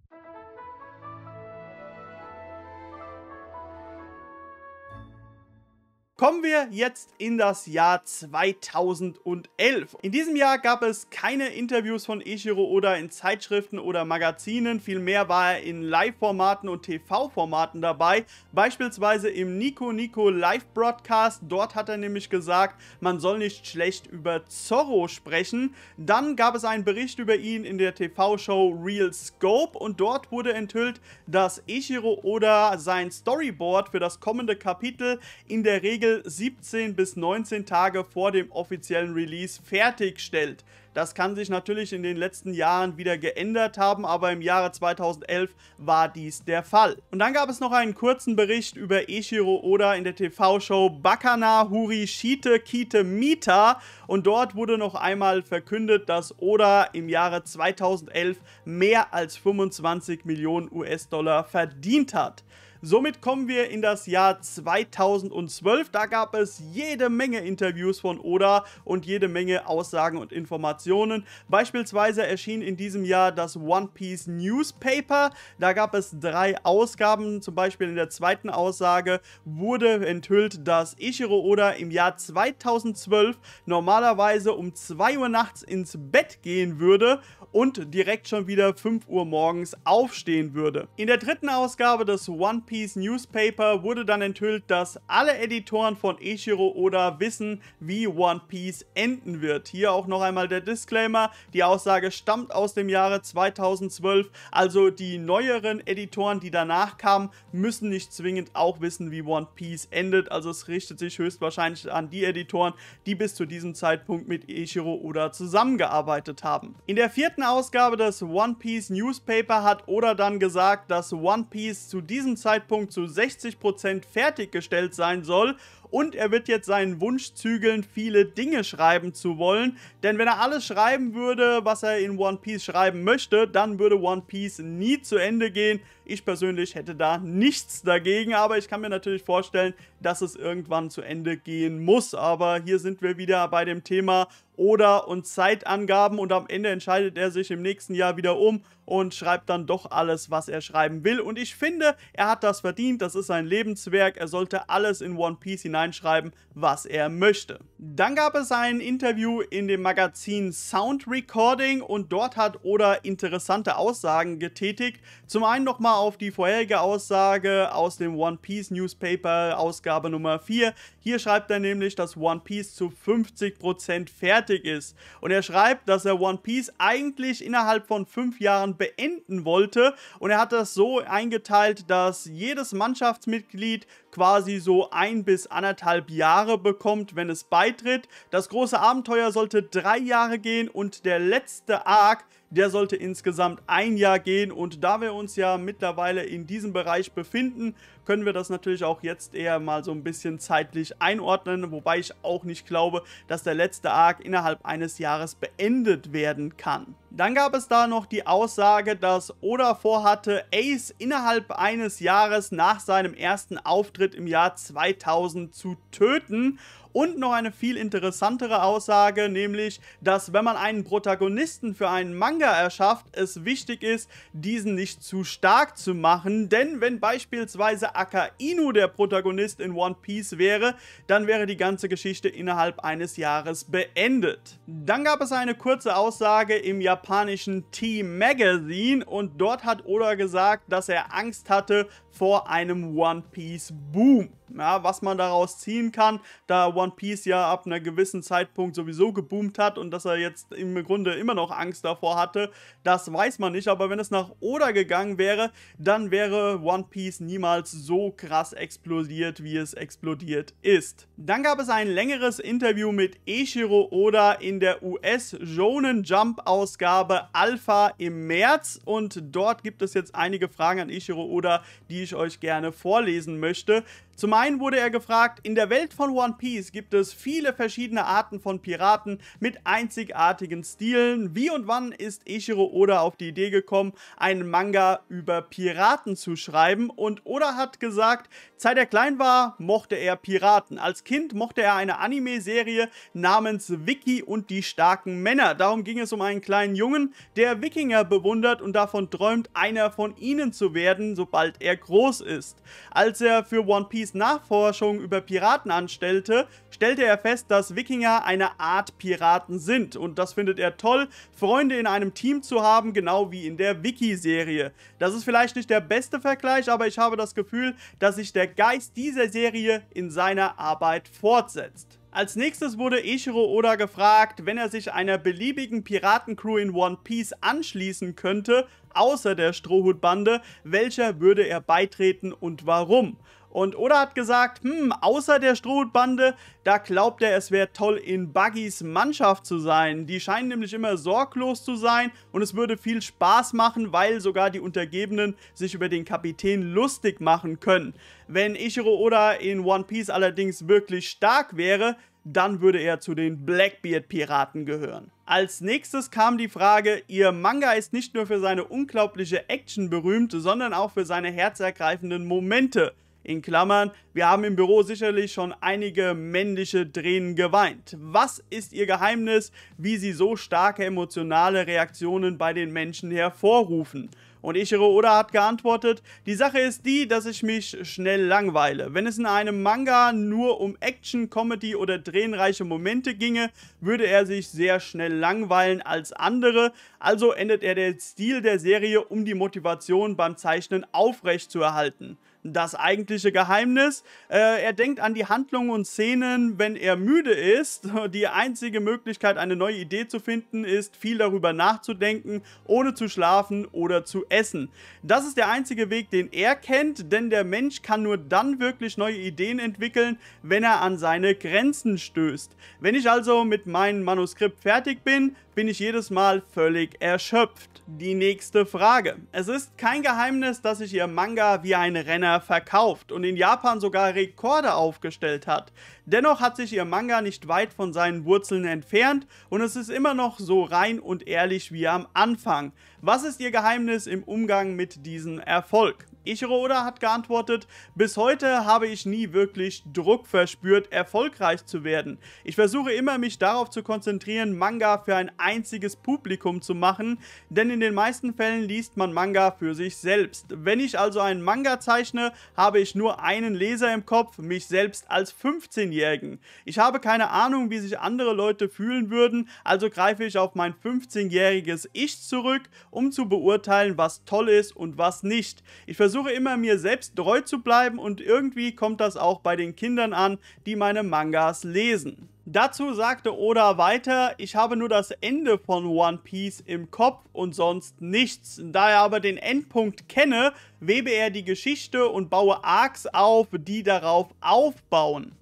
Kommen wir jetzt in das Jahr 2011. In diesem Jahr gab es keine Interviews von Ishiro Oda in Zeitschriften oder Magazinen, vielmehr war er in Live-Formaten und TV-Formaten dabei, beispielsweise im Nico Nico Live-Broadcast. Dort hat er nämlich gesagt, man soll nicht schlecht über Zorro sprechen. Dann gab es einen Bericht über ihn in der TV-Show Real Scope und dort wurde enthüllt, dass Ishiro Oda sein Storyboard für das kommende Kapitel in der Regel Regel 17 bis 19 Tage vor dem offiziellen Release fertigstellt. Das kann sich natürlich in den letzten Jahren wieder geändert haben, aber im Jahre 2011 war dies der Fall. Und dann gab es noch einen kurzen Bericht über Eshiro Oda in der TV-Show Bakana Huri Shite Kite Mita und dort wurde noch einmal verkündet, dass Oda im Jahre 2011 mehr als 25 Millionen US-Dollar verdient hat. Somit kommen wir in das Jahr 2012. Da gab es jede Menge Interviews von Oda und jede Menge Aussagen und Informationen. Beispielsweise erschien in diesem Jahr das One Piece Newspaper. Da gab es drei Ausgaben. Zum Beispiel in der zweiten Aussage wurde enthüllt, dass Ichiro Oda im Jahr 2012 normalerweise um 2 Uhr nachts ins Bett gehen würde und direkt schon wieder 5 Uhr morgens aufstehen würde. In der dritten Ausgabe des One Piece Newspaper wurde dann enthüllt, dass alle Editoren von Eiichiro Oda wissen, wie One Piece enden wird. Hier auch noch einmal der Disclaimer, die Aussage stammt aus dem Jahre 2012, also die neueren Editoren, die danach kamen, müssen nicht zwingend auch wissen, wie One Piece endet, also es richtet sich höchstwahrscheinlich an die Editoren, die bis zu diesem Zeitpunkt mit Eiichiro Oda zusammengearbeitet haben. In der vierten Ausgabe des One Piece Newspaper hat Oda dann gesagt, dass One Piece zu diesem Zeitpunkt zu 60% fertiggestellt sein soll und er wird jetzt seinen Wunsch zügeln, viele Dinge schreiben zu wollen, denn wenn er alles schreiben würde, was er in One Piece schreiben möchte, dann würde One Piece nie zu Ende gehen. Ich persönlich hätte da nichts dagegen, aber ich kann mir natürlich vorstellen, dass es irgendwann zu Ende gehen muss, aber hier sind wir wieder bei dem Thema oder und Zeitangaben. Und am Ende entscheidet er sich im nächsten Jahr wieder um und schreibt dann doch alles, was er schreiben will. Und ich finde, er hat das verdient, das ist sein Lebenswerk, er sollte alles in One Piece hineinschreiben, was er möchte. Dann gab es ein Interview in dem Magazin Sound Recording und dort hat Oda interessante Aussagen getätigt. Zum einen nochmal auf die vorherige Aussage aus dem One Piece Newspaper, Ausgabe Nummer 4. Hier schreibt er nämlich, dass One Piece zu 50% fertig ist. Und er schreibt, dass er One Piece eigentlich innerhalb von 5 Jahren beenden wollte. Und er hat das so eingeteilt, dass jedes Mannschaftsmitglied quasi so ein bis anderthalb Jahre bekommt, wenn es beitritt. Das große Abenteuer sollte drei Jahre gehen und der letzte Arc der sollte insgesamt ein Jahr gehen und da wir uns ja mittlerweile in diesem Bereich befinden, können wir das natürlich auch jetzt eher mal so ein bisschen zeitlich einordnen, wobei ich auch nicht glaube, dass der letzte Arc innerhalb eines Jahres beendet werden kann. Dann gab es da noch die Aussage, dass Oda vorhatte, Ace innerhalb eines Jahres nach seinem ersten Auftritt im Jahr 2000 zu töten und noch eine viel interessantere Aussage, nämlich, dass wenn man einen Protagonisten für einen Manga erschafft, es wichtig ist, diesen nicht zu stark zu machen, denn wenn beispielsweise Akainu der Protagonist in One Piece wäre, dann wäre die ganze Geschichte innerhalb eines Jahres beendet. Dann gab es eine kurze Aussage im japanischen T-Magazine und dort hat Oda gesagt, dass er Angst hatte vor einem One Piece Boom. Ja, was man daraus ziehen kann, da One Piece ja ab einem gewissen Zeitpunkt sowieso geboomt hat und dass er jetzt im Grunde immer noch Angst davor hatte, das weiß man nicht. Aber wenn es nach Oda gegangen wäre, dann wäre One Piece niemals so krass explodiert, wie es explodiert ist. Dann gab es ein längeres Interview mit Eiichiro Oda in der US Jonen Jump Ausgabe Alpha im März und dort gibt es jetzt einige Fragen an Eiichiro Oda, die ich euch gerne vorlesen möchte. Zum einen wurde er gefragt, in der Welt von One Piece gibt es viele verschiedene Arten von Piraten mit einzigartigen Stilen. Wie und wann ist Eiichiro Oda auf die Idee gekommen, einen Manga über Piraten zu schreiben? Und Oda hat gesagt, seit er klein war, mochte er Piraten. Als Kind mochte er eine Anime-Serie namens Vicky und die starken Männer. Darum ging es um einen kleinen Jungen, der Wikinger bewundert und davon träumt, einer von ihnen zu werden, sobald er groß ist. Als er für One Piece Nachforschung über Piraten anstellte, stellte er fest, dass Wikinger eine Art Piraten sind. Und das findet er toll, Freunde in einem Team zu haben, genau wie in der Wiki-Serie. Das ist vielleicht nicht der beste Vergleich, aber ich habe das Gefühl, dass sich der Geist dieser Serie in seiner Arbeit fortsetzt. Als nächstes wurde Eiichiro Oda gefragt, wenn er sich einer beliebigen Piratencrew in One Piece anschließen könnte, außer der Strohhutbande, welcher würde er beitreten und warum? Und Oda hat gesagt, hm, außer der Strohhutbande, da glaubt er, es wäre toll, in Buggys Mannschaft zu sein. Die scheinen nämlich immer sorglos zu sein und es würde viel Spaß machen, weil sogar die Untergebenen sich über den Kapitän lustig machen können. Wenn Ichiro Oda in One Piece allerdings wirklich stark wäre, dann würde er zu den Blackbeard-Piraten gehören. Als nächstes kam die Frage, ihr Manga ist nicht nur für seine unglaubliche Action berühmt, sondern auch für seine herzergreifenden Momente in Klammern, wir haben im Büro sicherlich schon einige männliche Tränen geweint. Was ist ihr Geheimnis, wie sie so starke emotionale Reaktionen bei den Menschen hervorrufen? Und Ichiro Oda hat geantwortet, die Sache ist die, dass ich mich schnell langweile. Wenn es in einem Manga nur um Action, Comedy oder tränenreiche Momente ginge, würde er sich sehr schnell langweilen als andere. Also ändert er den Stil der Serie, um die Motivation beim Zeichnen aufrecht zu erhalten das eigentliche Geheimnis. Äh, er denkt an die Handlungen und Szenen, wenn er müde ist. Die einzige Möglichkeit, eine neue Idee zu finden, ist, viel darüber nachzudenken, ohne zu schlafen oder zu essen. Das ist der einzige Weg, den er kennt, denn der Mensch kann nur dann wirklich neue Ideen entwickeln, wenn er an seine Grenzen stößt. Wenn ich also mit meinem Manuskript fertig bin, bin ich jedes Mal völlig erschöpft. Die nächste Frage. Es ist kein Geheimnis, dass sich ihr Manga wie ein Renner verkauft und in Japan sogar Rekorde aufgestellt hat. Dennoch hat sich ihr Manga nicht weit von seinen Wurzeln entfernt und es ist immer noch so rein und ehrlich wie am Anfang. Was ist ihr Geheimnis im Umgang mit diesem Erfolg? Ichiro Oda hat geantwortet, bis heute habe ich nie wirklich Druck verspürt, erfolgreich zu werden. Ich versuche immer, mich darauf zu konzentrieren, Manga für ein einziges Publikum zu machen, denn in den meisten Fällen liest man Manga für sich selbst. Wenn ich also einen Manga zeichne, habe ich nur einen Leser im Kopf, mich selbst als 15-Jährigen. Ich habe keine Ahnung, wie sich andere Leute fühlen würden, also greife ich auf mein 15-jähriges Ich zurück, um zu beurteilen, was toll ist und was nicht. Ich versuche versuche immer mir selbst treu zu bleiben und irgendwie kommt das auch bei den Kindern an, die meine Mangas lesen. Dazu sagte Oda weiter, ich habe nur das Ende von One Piece im Kopf und sonst nichts. Da er aber den Endpunkt kenne, webe er die Geschichte und baue Arcs auf, die darauf aufbauen.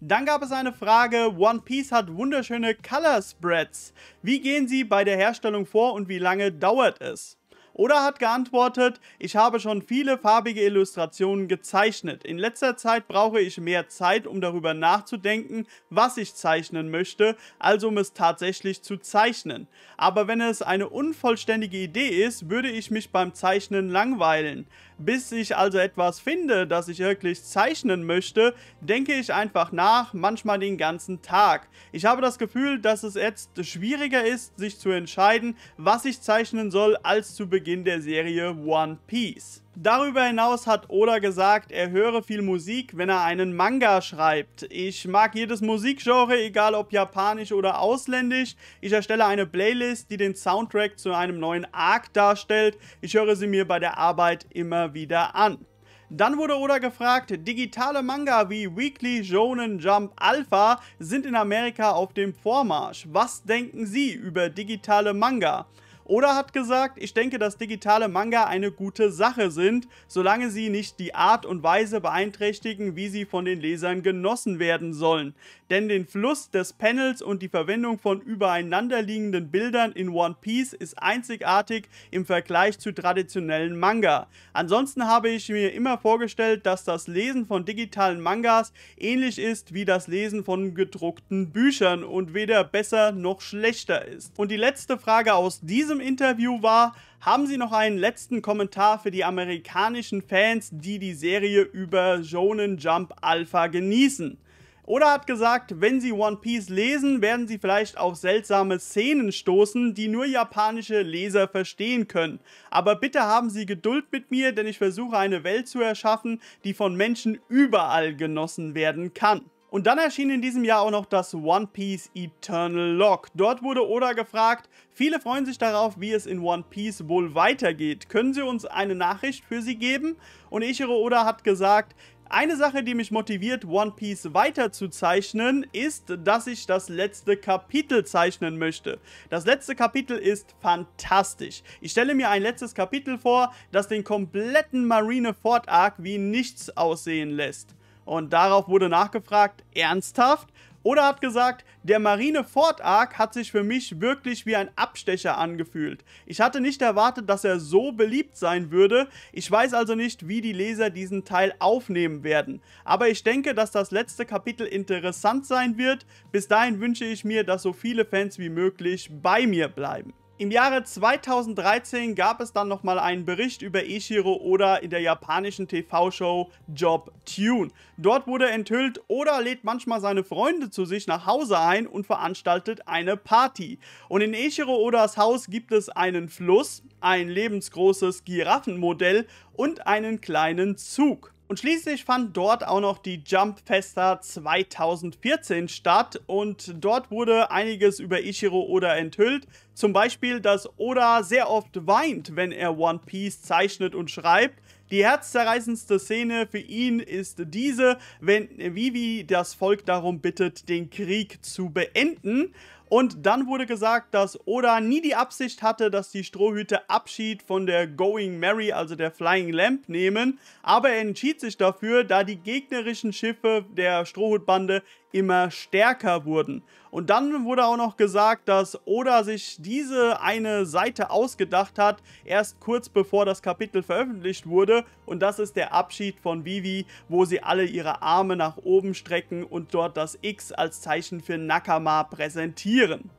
Dann gab es eine Frage, One Piece hat wunderschöne Color Spreads. Wie gehen sie bei der Herstellung vor und wie lange dauert es? Oder hat geantwortet, ich habe schon viele farbige Illustrationen gezeichnet. In letzter Zeit brauche ich mehr Zeit, um darüber nachzudenken, was ich zeichnen möchte, also um es tatsächlich zu zeichnen. Aber wenn es eine unvollständige Idee ist, würde ich mich beim Zeichnen langweilen. Bis ich also etwas finde, das ich wirklich zeichnen möchte, denke ich einfach nach, manchmal den ganzen Tag. Ich habe das Gefühl, dass es jetzt schwieriger ist, sich zu entscheiden, was ich zeichnen soll, als zu Beginn der Serie One Piece. Darüber hinaus hat Oda gesagt, er höre viel Musik, wenn er einen Manga schreibt. Ich mag jedes Musikgenre, egal ob japanisch oder ausländisch. Ich erstelle eine Playlist, die den Soundtrack zu einem neuen Arc darstellt. Ich höre sie mir bei der Arbeit immer wieder an. Dann wurde Oda gefragt, digitale Manga wie Weekly, Shonen Jump, Alpha sind in Amerika auf dem Vormarsch. Was denken Sie über digitale Manga? Oda hat gesagt, ich denke, dass digitale Manga eine gute Sache sind, solange sie nicht die Art und Weise beeinträchtigen, wie sie von den Lesern genossen werden sollen. Denn den Fluss des Panels und die Verwendung von übereinanderliegenden Bildern in One Piece ist einzigartig im Vergleich zu traditionellen Manga. Ansonsten habe ich mir immer vorgestellt, dass das Lesen von digitalen Mangas ähnlich ist wie das Lesen von gedruckten Büchern und weder besser noch schlechter ist. Und die letzte Frage aus diesem Interview war, haben Sie noch einen letzten Kommentar für die amerikanischen Fans, die die Serie über Shonen Jump Alpha genießen? Oder hat gesagt, wenn Sie One Piece lesen, werden Sie vielleicht auf seltsame Szenen stoßen, die nur japanische Leser verstehen können. Aber bitte haben Sie Geduld mit mir, denn ich versuche eine Welt zu erschaffen, die von Menschen überall genossen werden kann. Und dann erschien in diesem Jahr auch noch das One Piece Eternal Log. Dort wurde Oda gefragt, viele freuen sich darauf, wie es in One Piece wohl weitergeht. Können Sie uns eine Nachricht für Sie geben? Und Ichiro Oda hat gesagt, eine Sache, die mich motiviert, One Piece weiter zu zeichnen, ist, dass ich das letzte Kapitel zeichnen möchte. Das letzte Kapitel ist fantastisch. Ich stelle mir ein letztes Kapitel vor, das den kompletten Marineford Arc wie nichts aussehen lässt. Und darauf wurde nachgefragt, ernsthaft? Oder hat gesagt, der Marineford Arc hat sich für mich wirklich wie ein Abstecher angefühlt. Ich hatte nicht erwartet, dass er so beliebt sein würde. Ich weiß also nicht, wie die Leser diesen Teil aufnehmen werden. Aber ich denke, dass das letzte Kapitel interessant sein wird. Bis dahin wünsche ich mir, dass so viele Fans wie möglich bei mir bleiben. Im Jahre 2013 gab es dann nochmal einen Bericht über Eiichiro Oda in der japanischen TV-Show Job Tune. Dort wurde enthüllt, Oda lädt manchmal seine Freunde zu sich nach Hause ein und veranstaltet eine Party. Und in Eiichiro Odas Haus gibt es einen Fluss, ein lebensgroßes Giraffenmodell und einen kleinen Zug. Und schließlich fand dort auch noch die Jump Festa 2014 statt und dort wurde einiges über Ichiro Oda enthüllt. Zum Beispiel, dass Oda sehr oft weint, wenn er One Piece zeichnet und schreibt. Die herzzerreißendste Szene für ihn ist diese, wenn Vivi das Volk darum bittet, den Krieg zu beenden. Und dann wurde gesagt, dass Oda nie die Absicht hatte, dass die Strohhüte Abschied von der Going Mary, also der Flying Lamp, nehmen. Aber er entschied sich dafür, da die gegnerischen Schiffe der Strohhutbande immer stärker wurden. Und dann wurde auch noch gesagt, dass Oda sich diese eine Seite ausgedacht hat, erst kurz bevor das Kapitel veröffentlicht wurde. Und das ist der Abschied von Vivi, wo sie alle ihre Arme nach oben strecken und dort das X als Zeichen für Nakama präsentieren.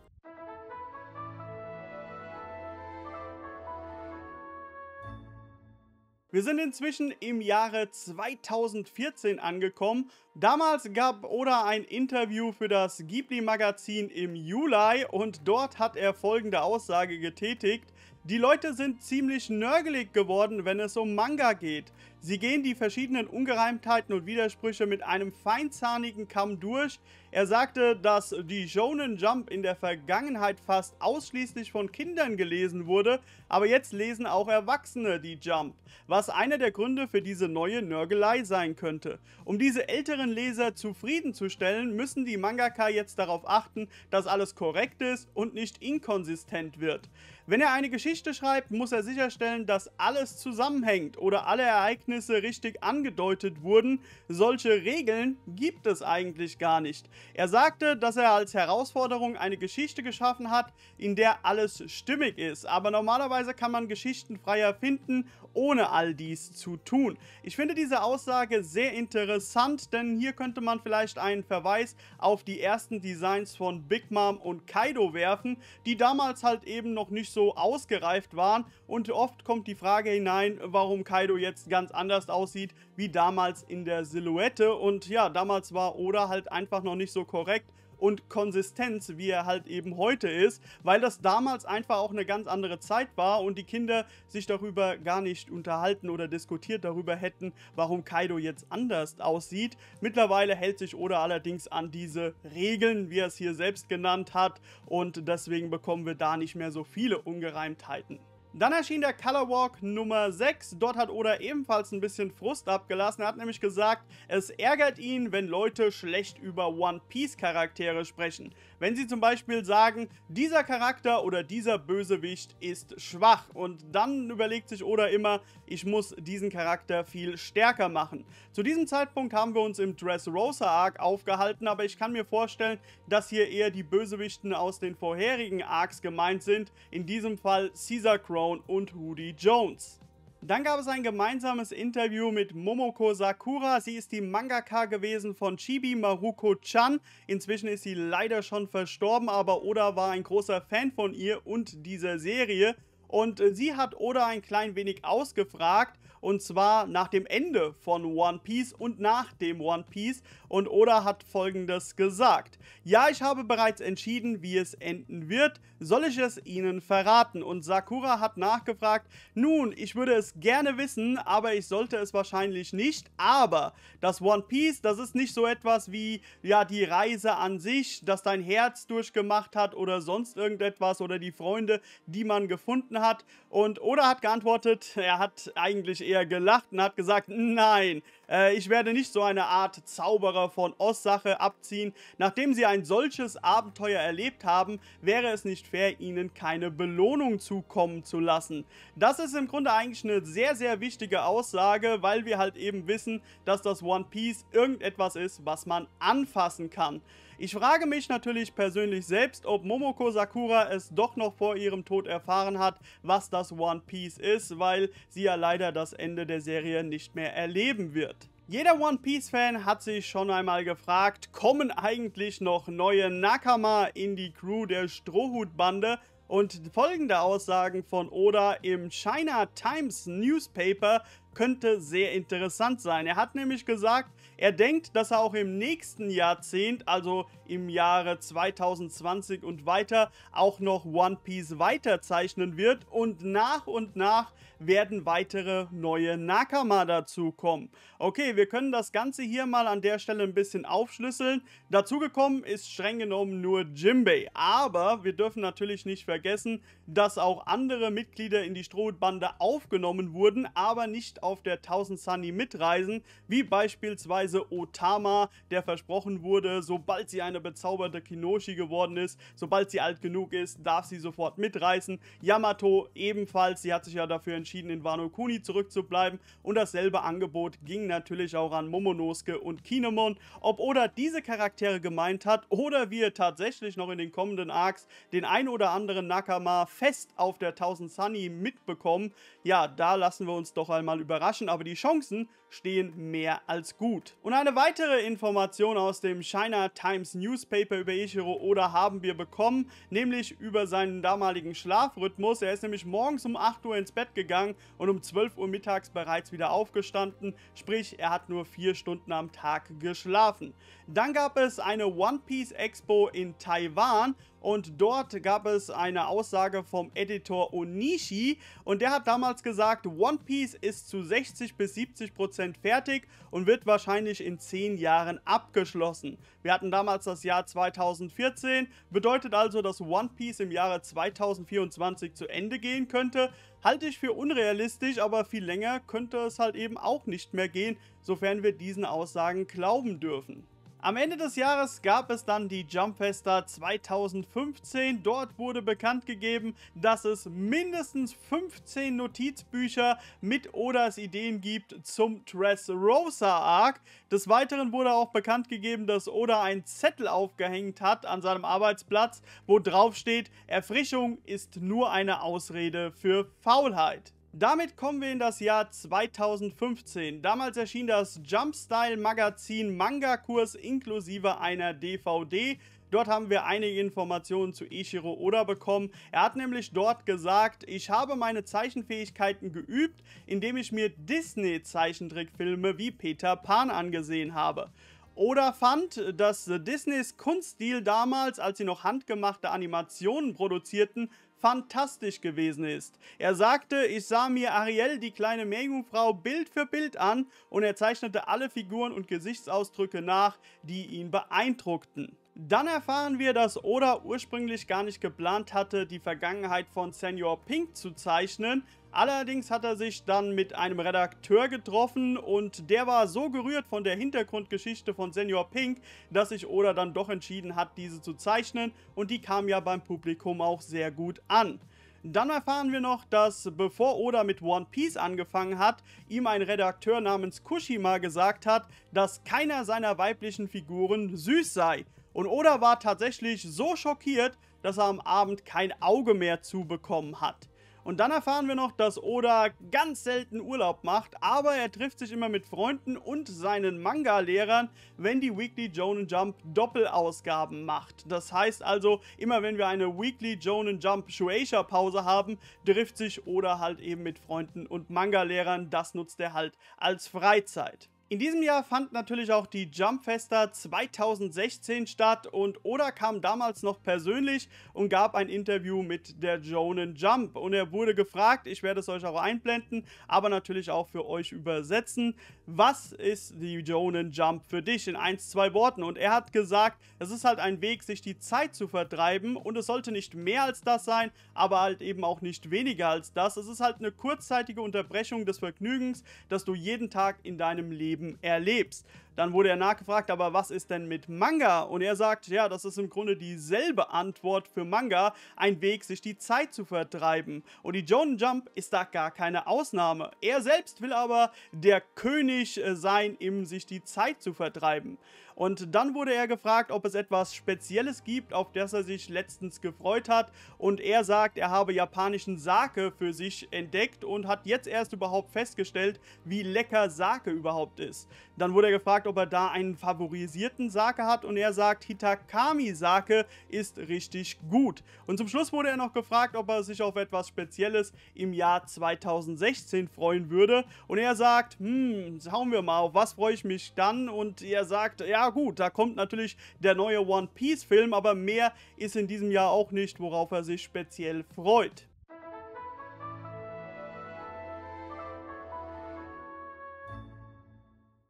Wir sind inzwischen im Jahre 2014 angekommen. Damals gab Oda ein Interview für das Ghibli-Magazin im Juli und dort hat er folgende Aussage getätigt. Die Leute sind ziemlich nörgelig geworden, wenn es um Manga geht. Sie gehen die verschiedenen Ungereimtheiten und Widersprüche mit einem feinzahnigen Kamm durch. Er sagte, dass die Shonen Jump in der Vergangenheit fast ausschließlich von Kindern gelesen wurde, aber jetzt lesen auch Erwachsene die Jump, was einer der Gründe für diese neue Nörgelei sein könnte. Um diese älteren Leser zufriedenzustellen, müssen die Mangaka jetzt darauf achten, dass alles korrekt ist und nicht inkonsistent wird. Wenn er eine Geschichte schreibt, muss er sicherstellen, dass alles zusammenhängt oder alle Ereignisse richtig angedeutet wurden. Solche Regeln gibt es eigentlich gar nicht. Er sagte, dass er als Herausforderung eine Geschichte geschaffen hat, in der alles stimmig ist. Aber normalerweise kann man Geschichten freier finden, ohne all dies zu tun. Ich finde diese Aussage sehr interessant, denn hier könnte man vielleicht einen Verweis auf die ersten Designs von Big Mom und Kaido werfen, die damals halt eben noch nicht so ausgereift waren und oft kommt die Frage hinein, warum Kaido jetzt ganz anders aussieht wie damals in der Silhouette und ja, damals war Oda halt einfach noch nicht so korrekt und Konsistenz, wie er halt eben heute ist, weil das damals einfach auch eine ganz andere Zeit war und die Kinder sich darüber gar nicht unterhalten oder diskutiert darüber hätten, warum Kaido jetzt anders aussieht. Mittlerweile hält sich Oda allerdings an diese Regeln, wie er es hier selbst genannt hat und deswegen bekommen wir da nicht mehr so viele Ungereimtheiten. Dann erschien der Color Walk Nummer 6. Dort hat Oda ebenfalls ein bisschen Frust abgelassen. Er hat nämlich gesagt, es ärgert ihn, wenn Leute schlecht über One Piece Charaktere sprechen. Wenn sie zum Beispiel sagen, dieser Charakter oder dieser Bösewicht ist schwach und dann überlegt sich Oda immer, ich muss diesen Charakter viel stärker machen. Zu diesem Zeitpunkt haben wir uns im Dressrosa Arc aufgehalten, aber ich kann mir vorstellen, dass hier eher die Bösewichten aus den vorherigen Arcs gemeint sind. In diesem Fall Caesar Crown und Rudy Jones. Dann gab es ein gemeinsames Interview mit Momoko Sakura. Sie ist die Mangaka gewesen von Chibi Maruko-chan. Inzwischen ist sie leider schon verstorben, aber Oda war ein großer Fan von ihr und dieser Serie. Und sie hat Oda ein klein wenig ausgefragt, und zwar nach dem Ende von One Piece und nach dem One Piece. Und Oda hat folgendes gesagt. Ja, ich habe bereits entschieden, wie es enden wird. Soll ich es Ihnen verraten? Und Sakura hat nachgefragt, nun, ich würde es gerne wissen, aber ich sollte es wahrscheinlich nicht. Aber das One Piece, das ist nicht so etwas wie, ja, die Reise an sich, dass dein Herz durchgemacht hat oder sonst irgendetwas oder die Freunde, die man gefunden hat. Und Oda hat geantwortet, er hat eigentlich eher gelacht und hat gesagt, nein, äh, ich werde nicht so eine Art Zauberer von Ossache abziehen. Nachdem sie ein solches Abenteuer erlebt haben, wäre es nicht fair, ihnen keine Belohnung zukommen zu lassen. Das ist im Grunde eigentlich eine sehr, sehr wichtige Aussage, weil wir halt eben wissen, dass das One Piece irgendetwas ist, was man anfassen kann. Ich frage mich natürlich persönlich selbst, ob Momoko Sakura es doch noch vor ihrem Tod erfahren hat, was das One Piece ist, weil sie ja leider das Ende der Serie nicht mehr erleben wird. Jeder One Piece Fan hat sich schon einmal gefragt, kommen eigentlich noch neue Nakama in die Crew der Strohhutbande? Und folgende Aussagen von Oda im China Times Newspaper könnte sehr interessant sein. Er hat nämlich gesagt, er denkt, dass er auch im nächsten Jahrzehnt, also im Jahre 2020 und weiter, auch noch One Piece weiterzeichnen wird und nach und nach werden weitere neue Nakama dazukommen. Okay, wir können das Ganze hier mal an der Stelle ein bisschen aufschlüsseln. Dazugekommen ist streng genommen nur Jimbei, aber wir dürfen natürlich nicht vergessen, dass auch andere Mitglieder in die Strohbande aufgenommen wurden, aber nicht auf der 1000 Sunny mitreisen, wie beispielsweise Otama, der versprochen wurde, sobald sie eine bezauberte Kinoshi geworden ist, sobald sie alt genug ist, darf sie sofort mitreisen. Yamato ebenfalls, sie hat sich ja dafür entschieden, in Wano Kuni zurückzubleiben und dasselbe Angebot ging natürlich auch an Momonosuke und Kinemon. Ob Oda diese Charaktere gemeint hat oder wir tatsächlich noch in den kommenden Arcs den ein oder anderen Nakama fest auf der 1000 Sunny mitbekommen, ja, da lassen wir uns doch einmal überraschen, aber die Chancen stehen mehr als gut. Und eine weitere Information aus dem China Times Newspaper über Ichiro Oda haben wir bekommen, nämlich über seinen damaligen Schlafrhythmus. Er ist nämlich morgens um 8 Uhr ins Bett gegangen und um 12 Uhr mittags bereits wieder aufgestanden, sprich er hat nur 4 Stunden am Tag geschlafen. Dann gab es eine One Piece Expo in Taiwan und dort gab es eine Aussage vom Editor Onishi und der hat damals gesagt, One Piece ist zu 60 bis 70 Prozent fertig und wird wahrscheinlich in 10 Jahren abgeschlossen. Wir hatten damals das Jahr 2014, bedeutet also, dass One Piece im Jahre 2024 zu Ende gehen könnte. Halte ich für unrealistisch, aber viel länger könnte es halt eben auch nicht mehr gehen, sofern wir diesen Aussagen glauben dürfen. Am Ende des Jahres gab es dann die Jumpfesta 2015. Dort wurde bekannt gegeben, dass es mindestens 15 Notizbücher mit Odas Ideen gibt zum Dressrosa Arc. Des Weiteren wurde auch bekannt gegeben, dass Oda einen Zettel aufgehängt hat an seinem Arbeitsplatz, wo drauf steht, Erfrischung ist nur eine Ausrede für Faulheit. Damit kommen wir in das Jahr 2015. Damals erschien das Jumpstyle Magazin Manga Kurs inklusive einer DVD. Dort haben wir einige Informationen zu Ishiro Oda bekommen. Er hat nämlich dort gesagt, ich habe meine Zeichenfähigkeiten geübt, indem ich mir Disney-Zeichentrickfilme wie Peter Pan angesehen habe. Oda fand, dass Disneys Kunststil damals, als sie noch handgemachte Animationen produzierten, fantastisch gewesen ist. Er sagte, ich sah mir Ariel, die kleine Meerjungfrau, Bild für Bild an und er zeichnete alle Figuren und Gesichtsausdrücke nach, die ihn beeindruckten. Dann erfahren wir, dass Oda ursprünglich gar nicht geplant hatte, die Vergangenheit von Senior Pink zu zeichnen. Allerdings hat er sich dann mit einem Redakteur getroffen und der war so gerührt von der Hintergrundgeschichte von Senior Pink, dass sich Oda dann doch entschieden hat, diese zu zeichnen und die kam ja beim Publikum auch sehr gut an. Dann erfahren wir noch, dass bevor Oda mit One Piece angefangen hat, ihm ein Redakteur namens Kushima gesagt hat, dass keiner seiner weiblichen Figuren süß sei. Und Oda war tatsächlich so schockiert, dass er am Abend kein Auge mehr zubekommen hat. Und dann erfahren wir noch, dass Oda ganz selten Urlaub macht, aber er trifft sich immer mit Freunden und seinen Manga-Lehrern, wenn die Weekly Jonen Jump Doppelausgaben macht. Das heißt also, immer wenn wir eine Weekly Jonen Jump Shueisha Pause haben, trifft sich Oda halt eben mit Freunden und Manga-Lehrern. Das nutzt er halt als Freizeit. In diesem Jahr fand natürlich auch die Jump Festa 2016 statt und Oda kam damals noch persönlich und gab ein Interview mit der Jonen Jump. Und er wurde gefragt, ich werde es euch auch einblenden, aber natürlich auch für euch übersetzen, was ist die Jonen Jump für dich? In ein, zwei Worten. Und er hat gesagt, es ist halt ein Weg, sich die Zeit zu vertreiben und es sollte nicht mehr als das sein, aber halt eben auch nicht weniger als das. Es ist halt eine kurzzeitige Unterbrechung des Vergnügens, das du jeden Tag in deinem Leben Leben erlebst. Dann wurde er nachgefragt, aber was ist denn mit Manga? Und er sagt, ja, das ist im Grunde dieselbe Antwort für Manga, ein Weg, sich die Zeit zu vertreiben. Und die Jonen Jump ist da gar keine Ausnahme. Er selbst will aber der König äh, sein, ihm sich die Zeit zu vertreiben. Und dann wurde er gefragt, ob es etwas Spezielles gibt, auf das er sich letztens gefreut hat. Und er sagt, er habe japanischen Sake für sich entdeckt und hat jetzt erst überhaupt festgestellt, wie lecker Sake überhaupt ist. Dann wurde er gefragt, ob er da einen favorisierten Sake hat und er sagt, Hitakami Sake ist richtig gut. Und zum Schluss wurde er noch gefragt, ob er sich auf etwas Spezielles im Jahr 2016 freuen würde. Und er sagt, hm, schauen wir mal, auf was freue ich mich dann? Und er sagt, ja gut, da kommt natürlich der neue One Piece Film, aber mehr ist in diesem Jahr auch nicht, worauf er sich speziell freut.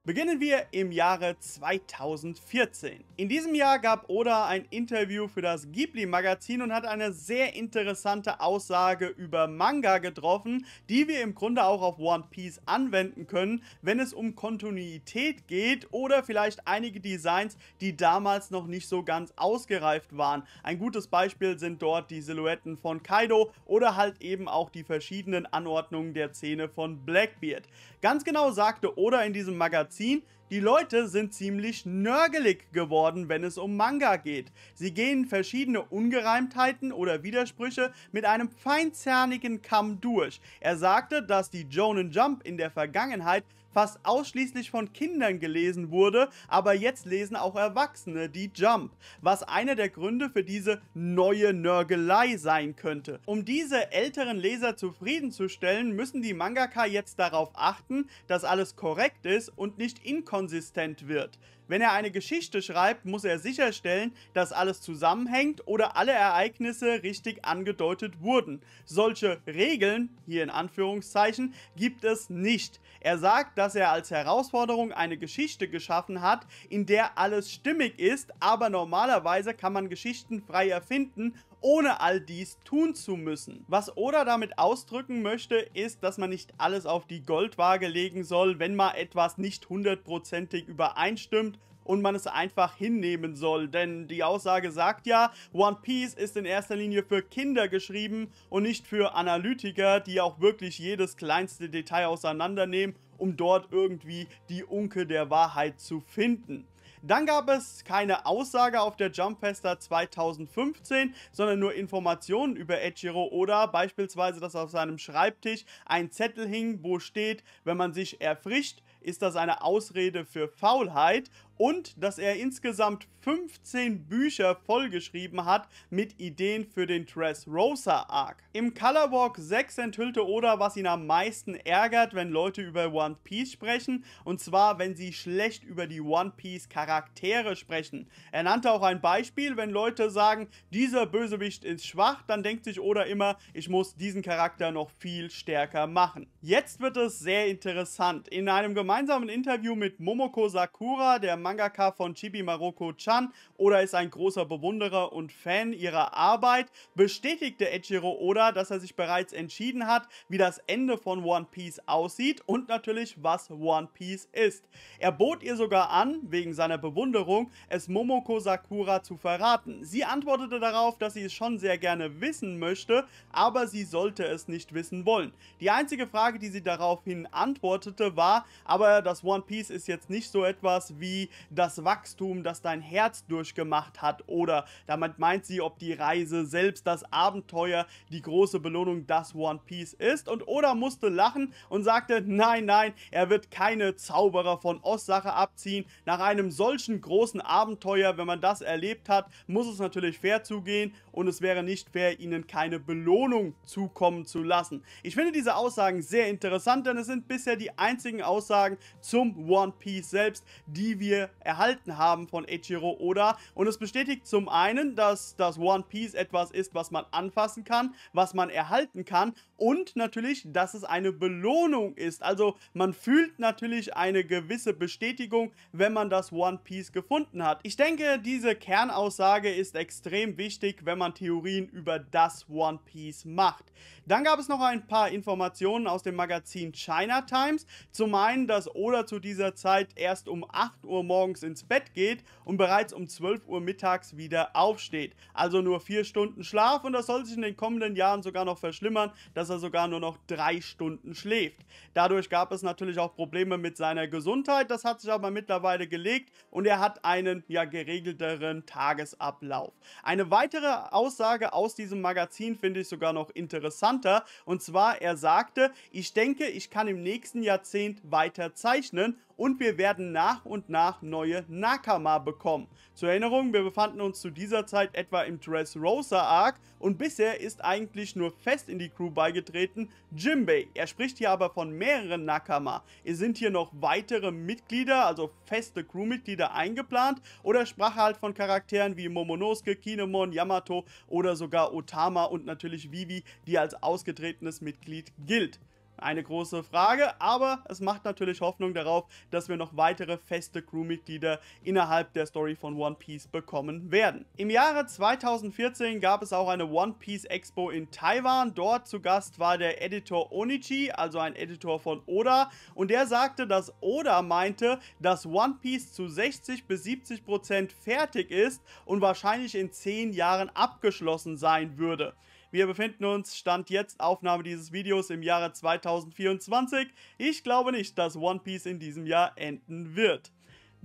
Beginnen wir im Jahre 2014. In diesem Jahr gab Oda ein Interview für das Ghibli Magazin und hat eine sehr interessante Aussage über Manga getroffen, die wir im Grunde auch auf One Piece anwenden können, wenn es um Kontinuität geht oder vielleicht einige Designs, die damals noch nicht so ganz ausgereift waren. Ein gutes Beispiel sind dort die Silhouetten von Kaido oder halt eben auch die verschiedenen Anordnungen der Zähne von Blackbeard. Ganz genau sagte Oda in diesem Magazin, die Leute sind ziemlich nörgelig geworden, wenn es um Manga geht. Sie gehen verschiedene Ungereimtheiten oder Widersprüche mit einem feinzernigen Kamm durch. Er sagte, dass die Jonen Jump in der Vergangenheit fast ausschließlich von Kindern gelesen wurde, aber jetzt lesen auch Erwachsene die Jump, was einer der Gründe für diese neue Nörgelei sein könnte. Um diese älteren Leser zufriedenzustellen, müssen die Mangaka jetzt darauf achten, dass alles korrekt ist und nicht inkonsistent wird. Wenn er eine Geschichte schreibt, muss er sicherstellen, dass alles zusammenhängt oder alle Ereignisse richtig angedeutet wurden. Solche Regeln, hier in Anführungszeichen, gibt es nicht. Er sagt, dass er als Herausforderung eine Geschichte geschaffen hat, in der alles stimmig ist, aber normalerweise kann man Geschichten frei erfinden ohne all dies tun zu müssen. Was Oda damit ausdrücken möchte, ist, dass man nicht alles auf die Goldwaage legen soll, wenn mal etwas nicht hundertprozentig übereinstimmt und man es einfach hinnehmen soll. Denn die Aussage sagt ja, One Piece ist in erster Linie für Kinder geschrieben und nicht für Analytiker, die auch wirklich jedes kleinste Detail auseinandernehmen, um dort irgendwie die Unke der Wahrheit zu finden. Dann gab es keine Aussage auf der Jumpfester 2015, sondern nur Informationen über Echiro Oda, beispielsweise, dass auf seinem Schreibtisch ein Zettel hing, wo steht, wenn man sich erfrischt, ist das eine Ausrede für Faulheit und dass er insgesamt 15 Bücher vollgeschrieben hat mit Ideen für den Dressrosa Arc. Im Colorwalk 6 enthüllte Oda, was ihn am meisten ärgert, wenn Leute über One Piece sprechen, und zwar, wenn sie schlecht über die One Piece Charaktere sprechen. Er nannte auch ein Beispiel, wenn Leute sagen, dieser Bösewicht ist schwach, dann denkt sich Oda immer, ich muss diesen Charakter noch viel stärker machen. Jetzt wird es sehr interessant. In einem gemeinsamen Interview mit Momoko Sakura, der Mangaka von Chibi Maroko-chan. Oda ist ein großer Bewunderer und Fan ihrer Arbeit. Bestätigte Echiro Oda, dass er sich bereits entschieden hat, wie das Ende von One Piece aussieht und natürlich, was One Piece ist. Er bot ihr sogar an, wegen seiner Bewunderung, es Momoko Sakura zu verraten. Sie antwortete darauf, dass sie es schon sehr gerne wissen möchte, aber sie sollte es nicht wissen wollen. Die einzige Frage, die sie daraufhin antwortete, war, aber das One Piece ist jetzt nicht so etwas wie das Wachstum, das dein Herz durchgemacht hat oder damit meint sie, ob die Reise selbst, das Abenteuer, die große Belohnung das One Piece ist und Oda musste lachen und sagte, nein, nein, er wird keine Zauberer von Ossache abziehen. Nach einem solchen großen Abenteuer, wenn man das erlebt hat, muss es natürlich fair zugehen und es wäre nicht fair, ihnen keine Belohnung zukommen zu lassen. Ich finde diese Aussagen sehr interessant, denn es sind bisher die einzigen Aussagen zum One Piece selbst, die wir erhalten haben von Eiichiro Oda und es bestätigt zum einen, dass das One Piece etwas ist, was man anfassen kann, was man erhalten kann und natürlich, dass es eine Belohnung ist. Also man fühlt natürlich eine gewisse Bestätigung, wenn man das One Piece gefunden hat. Ich denke, diese Kernaussage ist extrem wichtig, wenn man Theorien über das One Piece macht. Dann gab es noch ein paar Informationen aus dem Magazin China Times. Zum einen, dass Oda zu dieser Zeit erst um 8 Uhr morgens ins Bett geht und bereits um 12 Uhr mittags wieder aufsteht. Also nur 4 Stunden Schlaf und das soll sich in den kommenden Jahren sogar noch verschlimmern, dass er sogar nur noch 3 Stunden schläft. Dadurch gab es natürlich auch Probleme mit seiner Gesundheit, das hat sich aber mittlerweile gelegt und er hat einen ja geregelteren Tagesablauf. Eine weitere Aussage aus diesem Magazin finde ich sogar noch interessanter und zwar er sagte, ich denke, ich kann im nächsten Jahrzehnt weiter zeichnen und wir werden nach und nach neue Nakama bekommen. Zur Erinnerung, wir befanden uns zu dieser Zeit etwa im Dressrosa Arc und bisher ist eigentlich nur fest in die Crew beigetreten Jimbei. Er spricht hier aber von mehreren Nakama. Es sind hier noch weitere Mitglieder, also feste Crewmitglieder eingeplant oder sprach halt von Charakteren wie Momonosuke, Kinemon, Yamato oder sogar Otama und natürlich Vivi, die als ausgetretenes Mitglied gilt eine große Frage, aber es macht natürlich Hoffnung darauf, dass wir noch weitere feste Crewmitglieder innerhalb der Story von One Piece bekommen werden. Im Jahre 2014 gab es auch eine One Piece Expo in Taiwan. Dort zu Gast war der Editor Onichi, also ein Editor von Oda, und der sagte, dass Oda meinte, dass One Piece zu 60 bis 70 Prozent fertig ist und wahrscheinlich in 10 Jahren abgeschlossen sein würde. Wir befinden uns, Stand jetzt, Aufnahme dieses Videos im Jahre 2024. Ich glaube nicht, dass One Piece in diesem Jahr enden wird.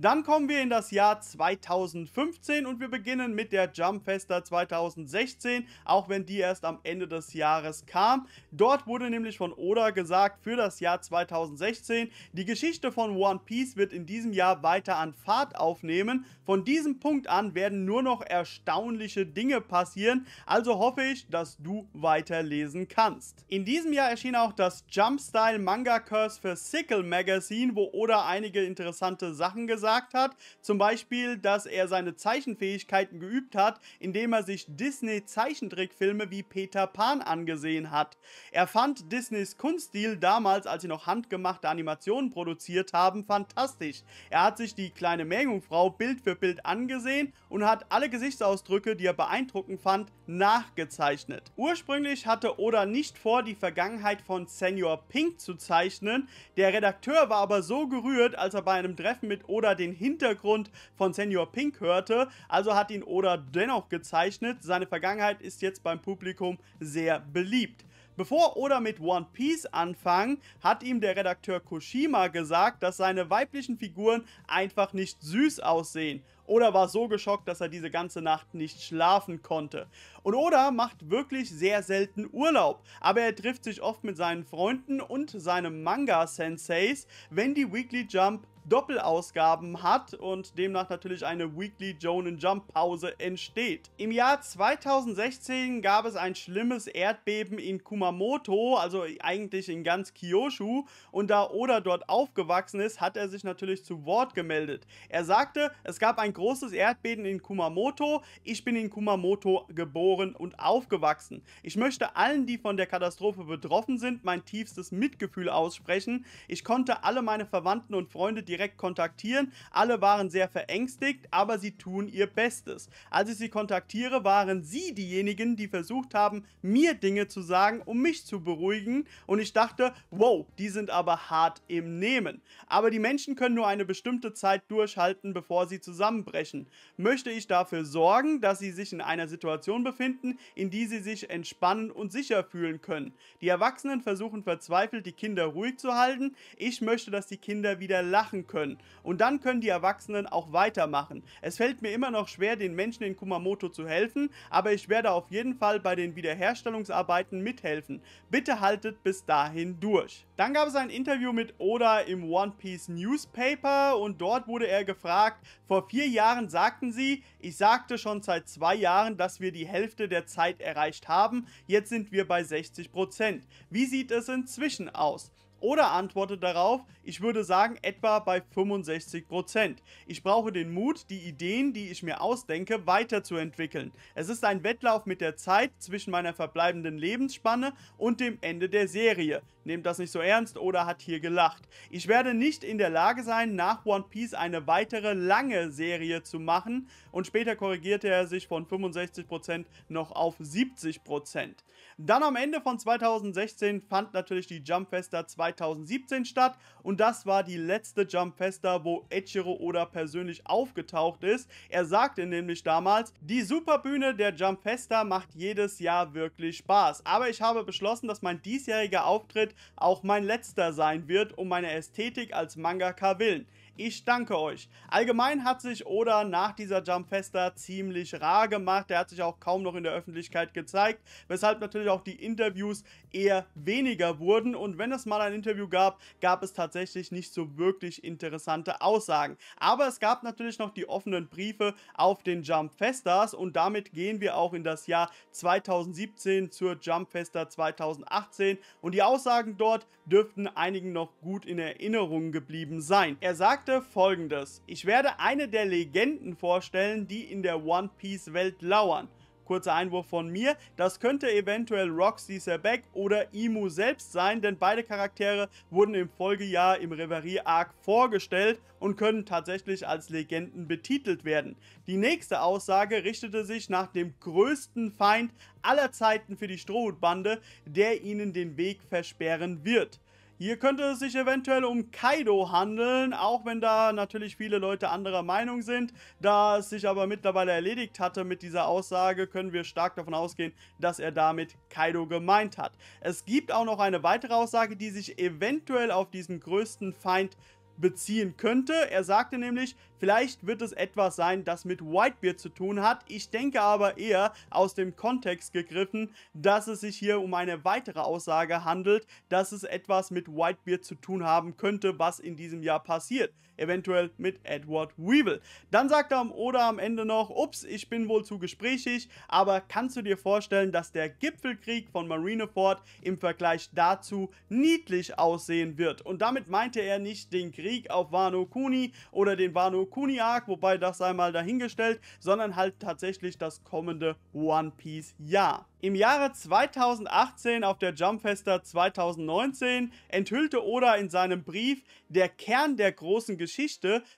Dann kommen wir in das Jahr 2015 und wir beginnen mit der Jump Festa 2016, auch wenn die erst am Ende des Jahres kam. Dort wurde nämlich von Oda gesagt, für das Jahr 2016, die Geschichte von One Piece wird in diesem Jahr weiter an Fahrt aufnehmen. Von diesem Punkt an werden nur noch erstaunliche Dinge passieren, also hoffe ich, dass du weiterlesen kannst. In diesem Jahr erschien auch das Jump Style Manga Curse für Sickle Magazine, wo Oda einige interessante Sachen gesagt gesagt hat. Zum Beispiel, dass er seine Zeichenfähigkeiten geübt hat, indem er sich Disney-Zeichentrickfilme wie Peter Pan angesehen hat. Er fand Disneys Kunststil damals, als sie noch handgemachte Animationen produziert haben, fantastisch. Er hat sich die kleine Meerjungfrau Bild für Bild angesehen und hat alle Gesichtsausdrücke, die er beeindruckend fand, nachgezeichnet. Ursprünglich hatte Oda nicht vor, die Vergangenheit von Senior Pink zu zeichnen. Der Redakteur war aber so gerührt, als er bei einem Treffen mit Oda den Hintergrund von Senior Pink hörte, also hat ihn Oda dennoch gezeichnet. Seine Vergangenheit ist jetzt beim Publikum sehr beliebt. Bevor Oda mit One Piece anfangen, hat ihm der Redakteur Koshima gesagt, dass seine weiblichen Figuren einfach nicht süß aussehen. Oda war so geschockt, dass er diese ganze Nacht nicht schlafen konnte. Und Oda macht wirklich sehr selten Urlaub, aber er trifft sich oft mit seinen Freunden und seinem Manga-Senseis, wenn die Weekly Jump Doppelausgaben hat und demnach natürlich eine Weekly Jonen Jump Pause entsteht. Im Jahr 2016 gab es ein schlimmes Erdbeben in Kumamoto, also eigentlich in ganz Kyushu und da Oda dort aufgewachsen ist, hat er sich natürlich zu Wort gemeldet. Er sagte, es gab ein großes Erdbeben in Kumamoto, ich bin in Kumamoto geboren und aufgewachsen. Ich möchte allen, die von der Katastrophe betroffen sind, mein tiefstes Mitgefühl aussprechen. Ich konnte alle meine Verwandten und Freunde direkt direkt kontaktieren. Alle waren sehr verängstigt, aber sie tun ihr Bestes. Als ich sie kontaktiere, waren sie diejenigen, die versucht haben, mir Dinge zu sagen, um mich zu beruhigen. Und ich dachte, wow, die sind aber hart im Nehmen. Aber die Menschen können nur eine bestimmte Zeit durchhalten, bevor sie zusammenbrechen. Möchte ich dafür sorgen, dass sie sich in einer Situation befinden, in die sie sich entspannen und sicher fühlen können. Die Erwachsenen versuchen verzweifelt, die Kinder ruhig zu halten. Ich möchte, dass die Kinder wieder lachen können. Und dann können die Erwachsenen auch weitermachen. Es fällt mir immer noch schwer, den Menschen in Kumamoto zu helfen, aber ich werde auf jeden Fall bei den Wiederherstellungsarbeiten mithelfen. Bitte haltet bis dahin durch. Dann gab es ein Interview mit Oda im One Piece Newspaper und dort wurde er gefragt, vor vier Jahren sagten sie, ich sagte schon seit zwei Jahren, dass wir die Hälfte der Zeit erreicht haben, jetzt sind wir bei 60%. Wie sieht es inzwischen aus? Oder antwortet darauf, ich würde sagen etwa bei 65%. Ich brauche den Mut, die Ideen, die ich mir ausdenke, weiterzuentwickeln. Es ist ein Wettlauf mit der Zeit zwischen meiner verbleibenden Lebensspanne und dem Ende der Serie. Nehmt das nicht so ernst oder hat hier gelacht. Ich werde nicht in der Lage sein, nach One Piece eine weitere lange Serie zu machen und später korrigierte er sich von 65% noch auf 70%. Dann am Ende von 2016 fand natürlich die Jump Festa 2017 statt und das war die letzte Jump Festa, wo Echiro Oda persönlich aufgetaucht ist. Er sagte nämlich damals, die Superbühne der Jump Festa macht jedes Jahr wirklich Spaß, aber ich habe beschlossen, dass mein diesjähriger Auftritt auch mein letzter sein wird, um meine Ästhetik als Mangaka willen. Ich danke euch. Allgemein hat sich Oda nach dieser Jump Festa ziemlich rar gemacht. Er hat sich auch kaum noch in der Öffentlichkeit gezeigt, weshalb natürlich auch die Interviews eher weniger wurden. Und wenn es mal ein Interview gab, gab es tatsächlich nicht so wirklich interessante Aussagen. Aber es gab natürlich noch die offenen Briefe auf den Jump Festas und damit gehen wir auch in das Jahr 2017 zur Jump Festa 2018 und die Aussagen dort dürften einigen noch gut in Erinnerung geblieben sein. Er sagte, sagte folgendes. Ich werde eine der Legenden vorstellen, die in der One Piece Welt lauern. Kurzer Einwurf von mir, das könnte eventuell Roxy Sebek oder Imu selbst sein, denn beide Charaktere wurden im Folgejahr im Reverie Arc vorgestellt und können tatsächlich als Legenden betitelt werden. Die nächste Aussage richtete sich nach dem größten Feind aller Zeiten für die Strohhutbande, der ihnen den Weg versperren wird. Hier könnte es sich eventuell um Kaido handeln, auch wenn da natürlich viele Leute anderer Meinung sind. Da es sich aber mittlerweile erledigt hatte mit dieser Aussage, können wir stark davon ausgehen, dass er damit Kaido gemeint hat. Es gibt auch noch eine weitere Aussage, die sich eventuell auf diesen größten Feind beziehen könnte. Er sagte nämlich, vielleicht wird es etwas sein, das mit Whitebeard zu tun hat. Ich denke aber eher aus dem Kontext gegriffen, dass es sich hier um eine weitere Aussage handelt, dass es etwas mit Whitebeard zu tun haben könnte, was in diesem Jahr passiert. Eventuell mit Edward Weevil. Dann sagt er Oda am Ende noch, ups, ich bin wohl zu gesprächig, aber kannst du dir vorstellen, dass der Gipfelkrieg von Marineford im Vergleich dazu niedlich aussehen wird? Und damit meinte er nicht den Krieg Krieg auf Wano Kuni oder den Wano Kuni Arc, wobei das sei mal dahingestellt, sondern halt tatsächlich das kommende One Piece Jahr. Im Jahre 2018 auf der Jumpfester 2019 enthüllte Oda in seinem Brief, der Kern der großen Geschichte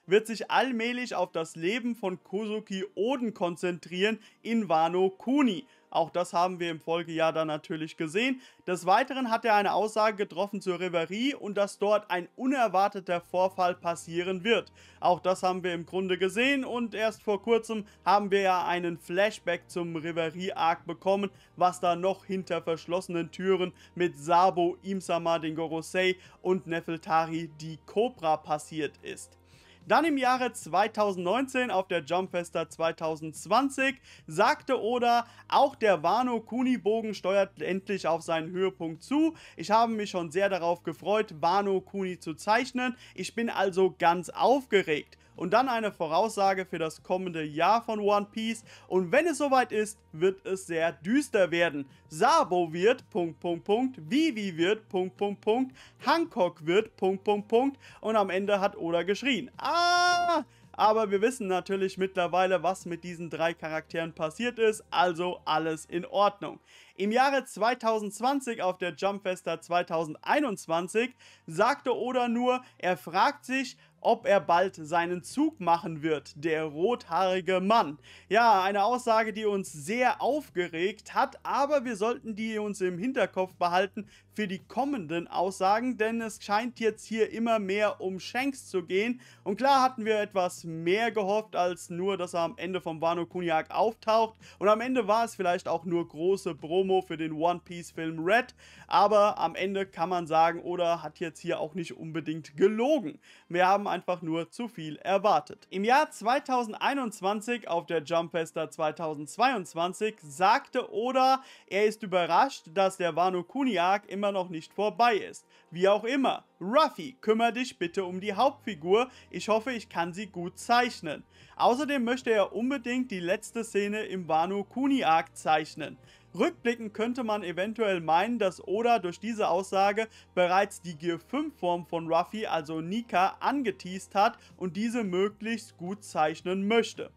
wird sich allmählich auf das Leben von Kozuki Oden konzentrieren in Wano Kuni. Auch das haben wir im Folgejahr dann natürlich gesehen. Des Weiteren hat er eine Aussage getroffen zur Reverie und dass dort ein unerwarteter Vorfall passieren wird. Auch das haben wir im Grunde gesehen und erst vor kurzem haben wir ja einen Flashback zum Reverie-Arc bekommen, was da noch hinter verschlossenen Türen mit Sabo, Imsama, den Gorosei und Nefeltari, die Cobra, passiert ist. Dann im Jahre 2019 auf der Jumpfester 2020 sagte Oda, auch der Wano Kuni Bogen steuert endlich auf seinen Höhepunkt zu. Ich habe mich schon sehr darauf gefreut, Wano Kuni zu zeichnen. Ich bin also ganz aufgeregt und dann eine Voraussage für das kommende Jahr von One Piece und wenn es soweit ist, wird es sehr düster werden. Sabo wird, Punkt, Punkt, Punkt, Vivi wird, Punkt, Punkt, Punkt, Hancock wird, Punkt, Punkt, Punkt und am Ende hat Oda geschrien. Ah! aber wir wissen natürlich mittlerweile, was mit diesen drei Charakteren passiert ist, also alles in Ordnung. Im Jahre 2020 auf der Jumpfester 2021 sagte Oda nur, er fragt sich, ob er bald seinen Zug machen wird, der rothaarige Mann. Ja, eine Aussage, die uns sehr aufgeregt hat, aber wir sollten die uns im Hinterkopf behalten für die kommenden Aussagen, denn es scheint jetzt hier immer mehr um Shanks zu gehen. Und klar hatten wir etwas mehr gehofft, als nur, dass er am Ende vom Wano Kuniak auftaucht. Und am Ende war es vielleicht auch nur große Promo für den One Piece Film Red. Aber am Ende kann man sagen, Oda hat jetzt hier auch nicht unbedingt gelogen. Wir haben einfach nur zu viel erwartet. Im Jahr 2021 auf der Jump Festa 2022 sagte Oda, er ist überrascht, dass der Wano Kuniak immer noch nicht vorbei ist. Wie auch immer, Ruffy, kümmere dich bitte um die Hauptfigur, ich hoffe, ich kann sie gut zeichnen. Außerdem möchte er unbedingt die letzte Szene im Wano Kuni Arc zeichnen. Rückblickend könnte man eventuell meinen, dass Oda durch diese Aussage bereits die Gear 5 Form von Ruffy, also Nika, angeteased hat und diese möglichst gut zeichnen möchte.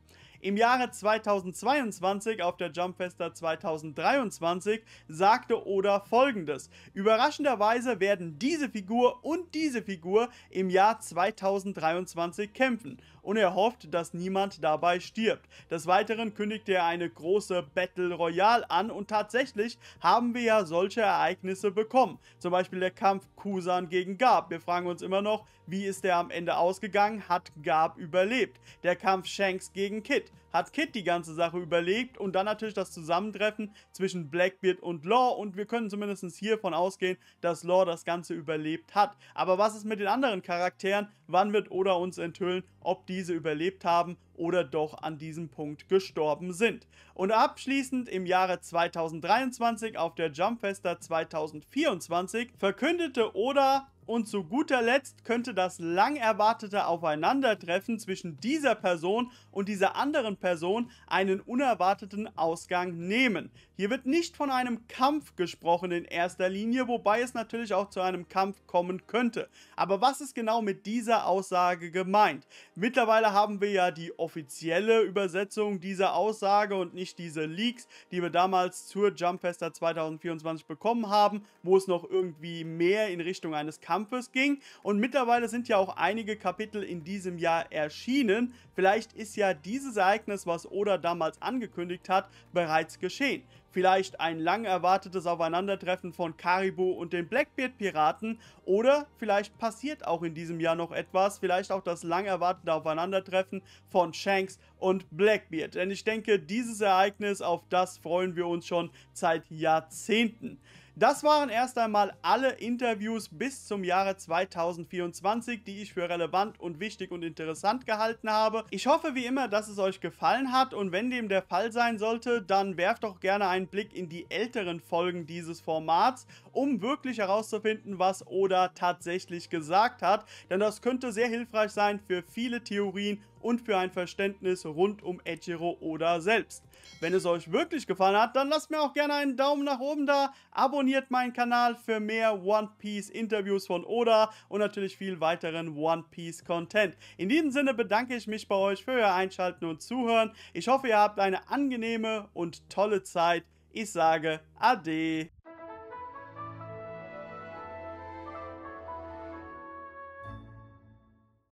Im Jahre 2022 auf der Jumpfester 2023 sagte Oda folgendes. Überraschenderweise werden diese Figur und diese Figur im Jahr 2023 kämpfen und er hofft, dass niemand dabei stirbt. Des Weiteren kündigte er eine große Battle Royale an und tatsächlich haben wir ja solche Ereignisse bekommen. Zum Beispiel der Kampf Kusan gegen Garb. Wir fragen uns immer noch, wie ist der am Ende ausgegangen? Hat Garb überlebt? Der Kampf Shanks gegen Kid hat Kid die ganze Sache überlebt und dann natürlich das Zusammentreffen zwischen Blackbeard und Law und wir können zumindest hiervon ausgehen, dass Law das Ganze überlebt hat. Aber was ist mit den anderen Charakteren? Wann wird Oda uns enthüllen, ob diese überlebt haben oder doch an diesem Punkt gestorben sind. Und abschließend im Jahre 2023 auf der Jumpfester 2024 verkündete Oda, und zu guter Letzt könnte das lang erwartete Aufeinandertreffen zwischen dieser Person und dieser anderen Person einen unerwarteten Ausgang nehmen. Hier wird nicht von einem Kampf gesprochen in erster Linie, wobei es natürlich auch zu einem Kampf kommen könnte. Aber was ist genau mit dieser Aussage gemeint? Mittlerweile haben wir ja die offizielle Übersetzung dieser Aussage und nicht diese Leaks, die wir damals zur Jumpfester 2024 bekommen haben, wo es noch irgendwie mehr in Richtung eines Kampfes Kampfes ging. Und mittlerweile sind ja auch einige Kapitel in diesem Jahr erschienen. Vielleicht ist ja dieses Ereignis, was Oda damals angekündigt hat, bereits geschehen. Vielleicht ein lang erwartetes Aufeinandertreffen von Karibu und den Blackbeard-Piraten oder vielleicht passiert auch in diesem Jahr noch etwas, vielleicht auch das lang erwartete Aufeinandertreffen von Shanks und Blackbeard. Denn ich denke, dieses Ereignis, auf das freuen wir uns schon seit Jahrzehnten. Das waren erst einmal alle Interviews bis zum Jahre 2024, die ich für relevant und wichtig und interessant gehalten habe. Ich hoffe wie immer, dass es euch gefallen hat und wenn dem der Fall sein sollte, dann werft doch gerne einen Blick in die älteren Folgen dieses Formats, um wirklich herauszufinden, was Oda tatsächlich gesagt hat, denn das könnte sehr hilfreich sein für viele Theorien und für ein Verständnis rund um Echiro Oda selbst. Wenn es euch wirklich gefallen hat, dann lasst mir auch gerne einen Daumen nach oben da, abonniert meinen Kanal für mehr One Piece Interviews von Oda und natürlich viel weiteren One Piece Content. In diesem Sinne bedanke ich mich bei euch für euer Einschalten und Zuhören. Ich hoffe, ihr habt eine angenehme und tolle Zeit. Ich sage Ade.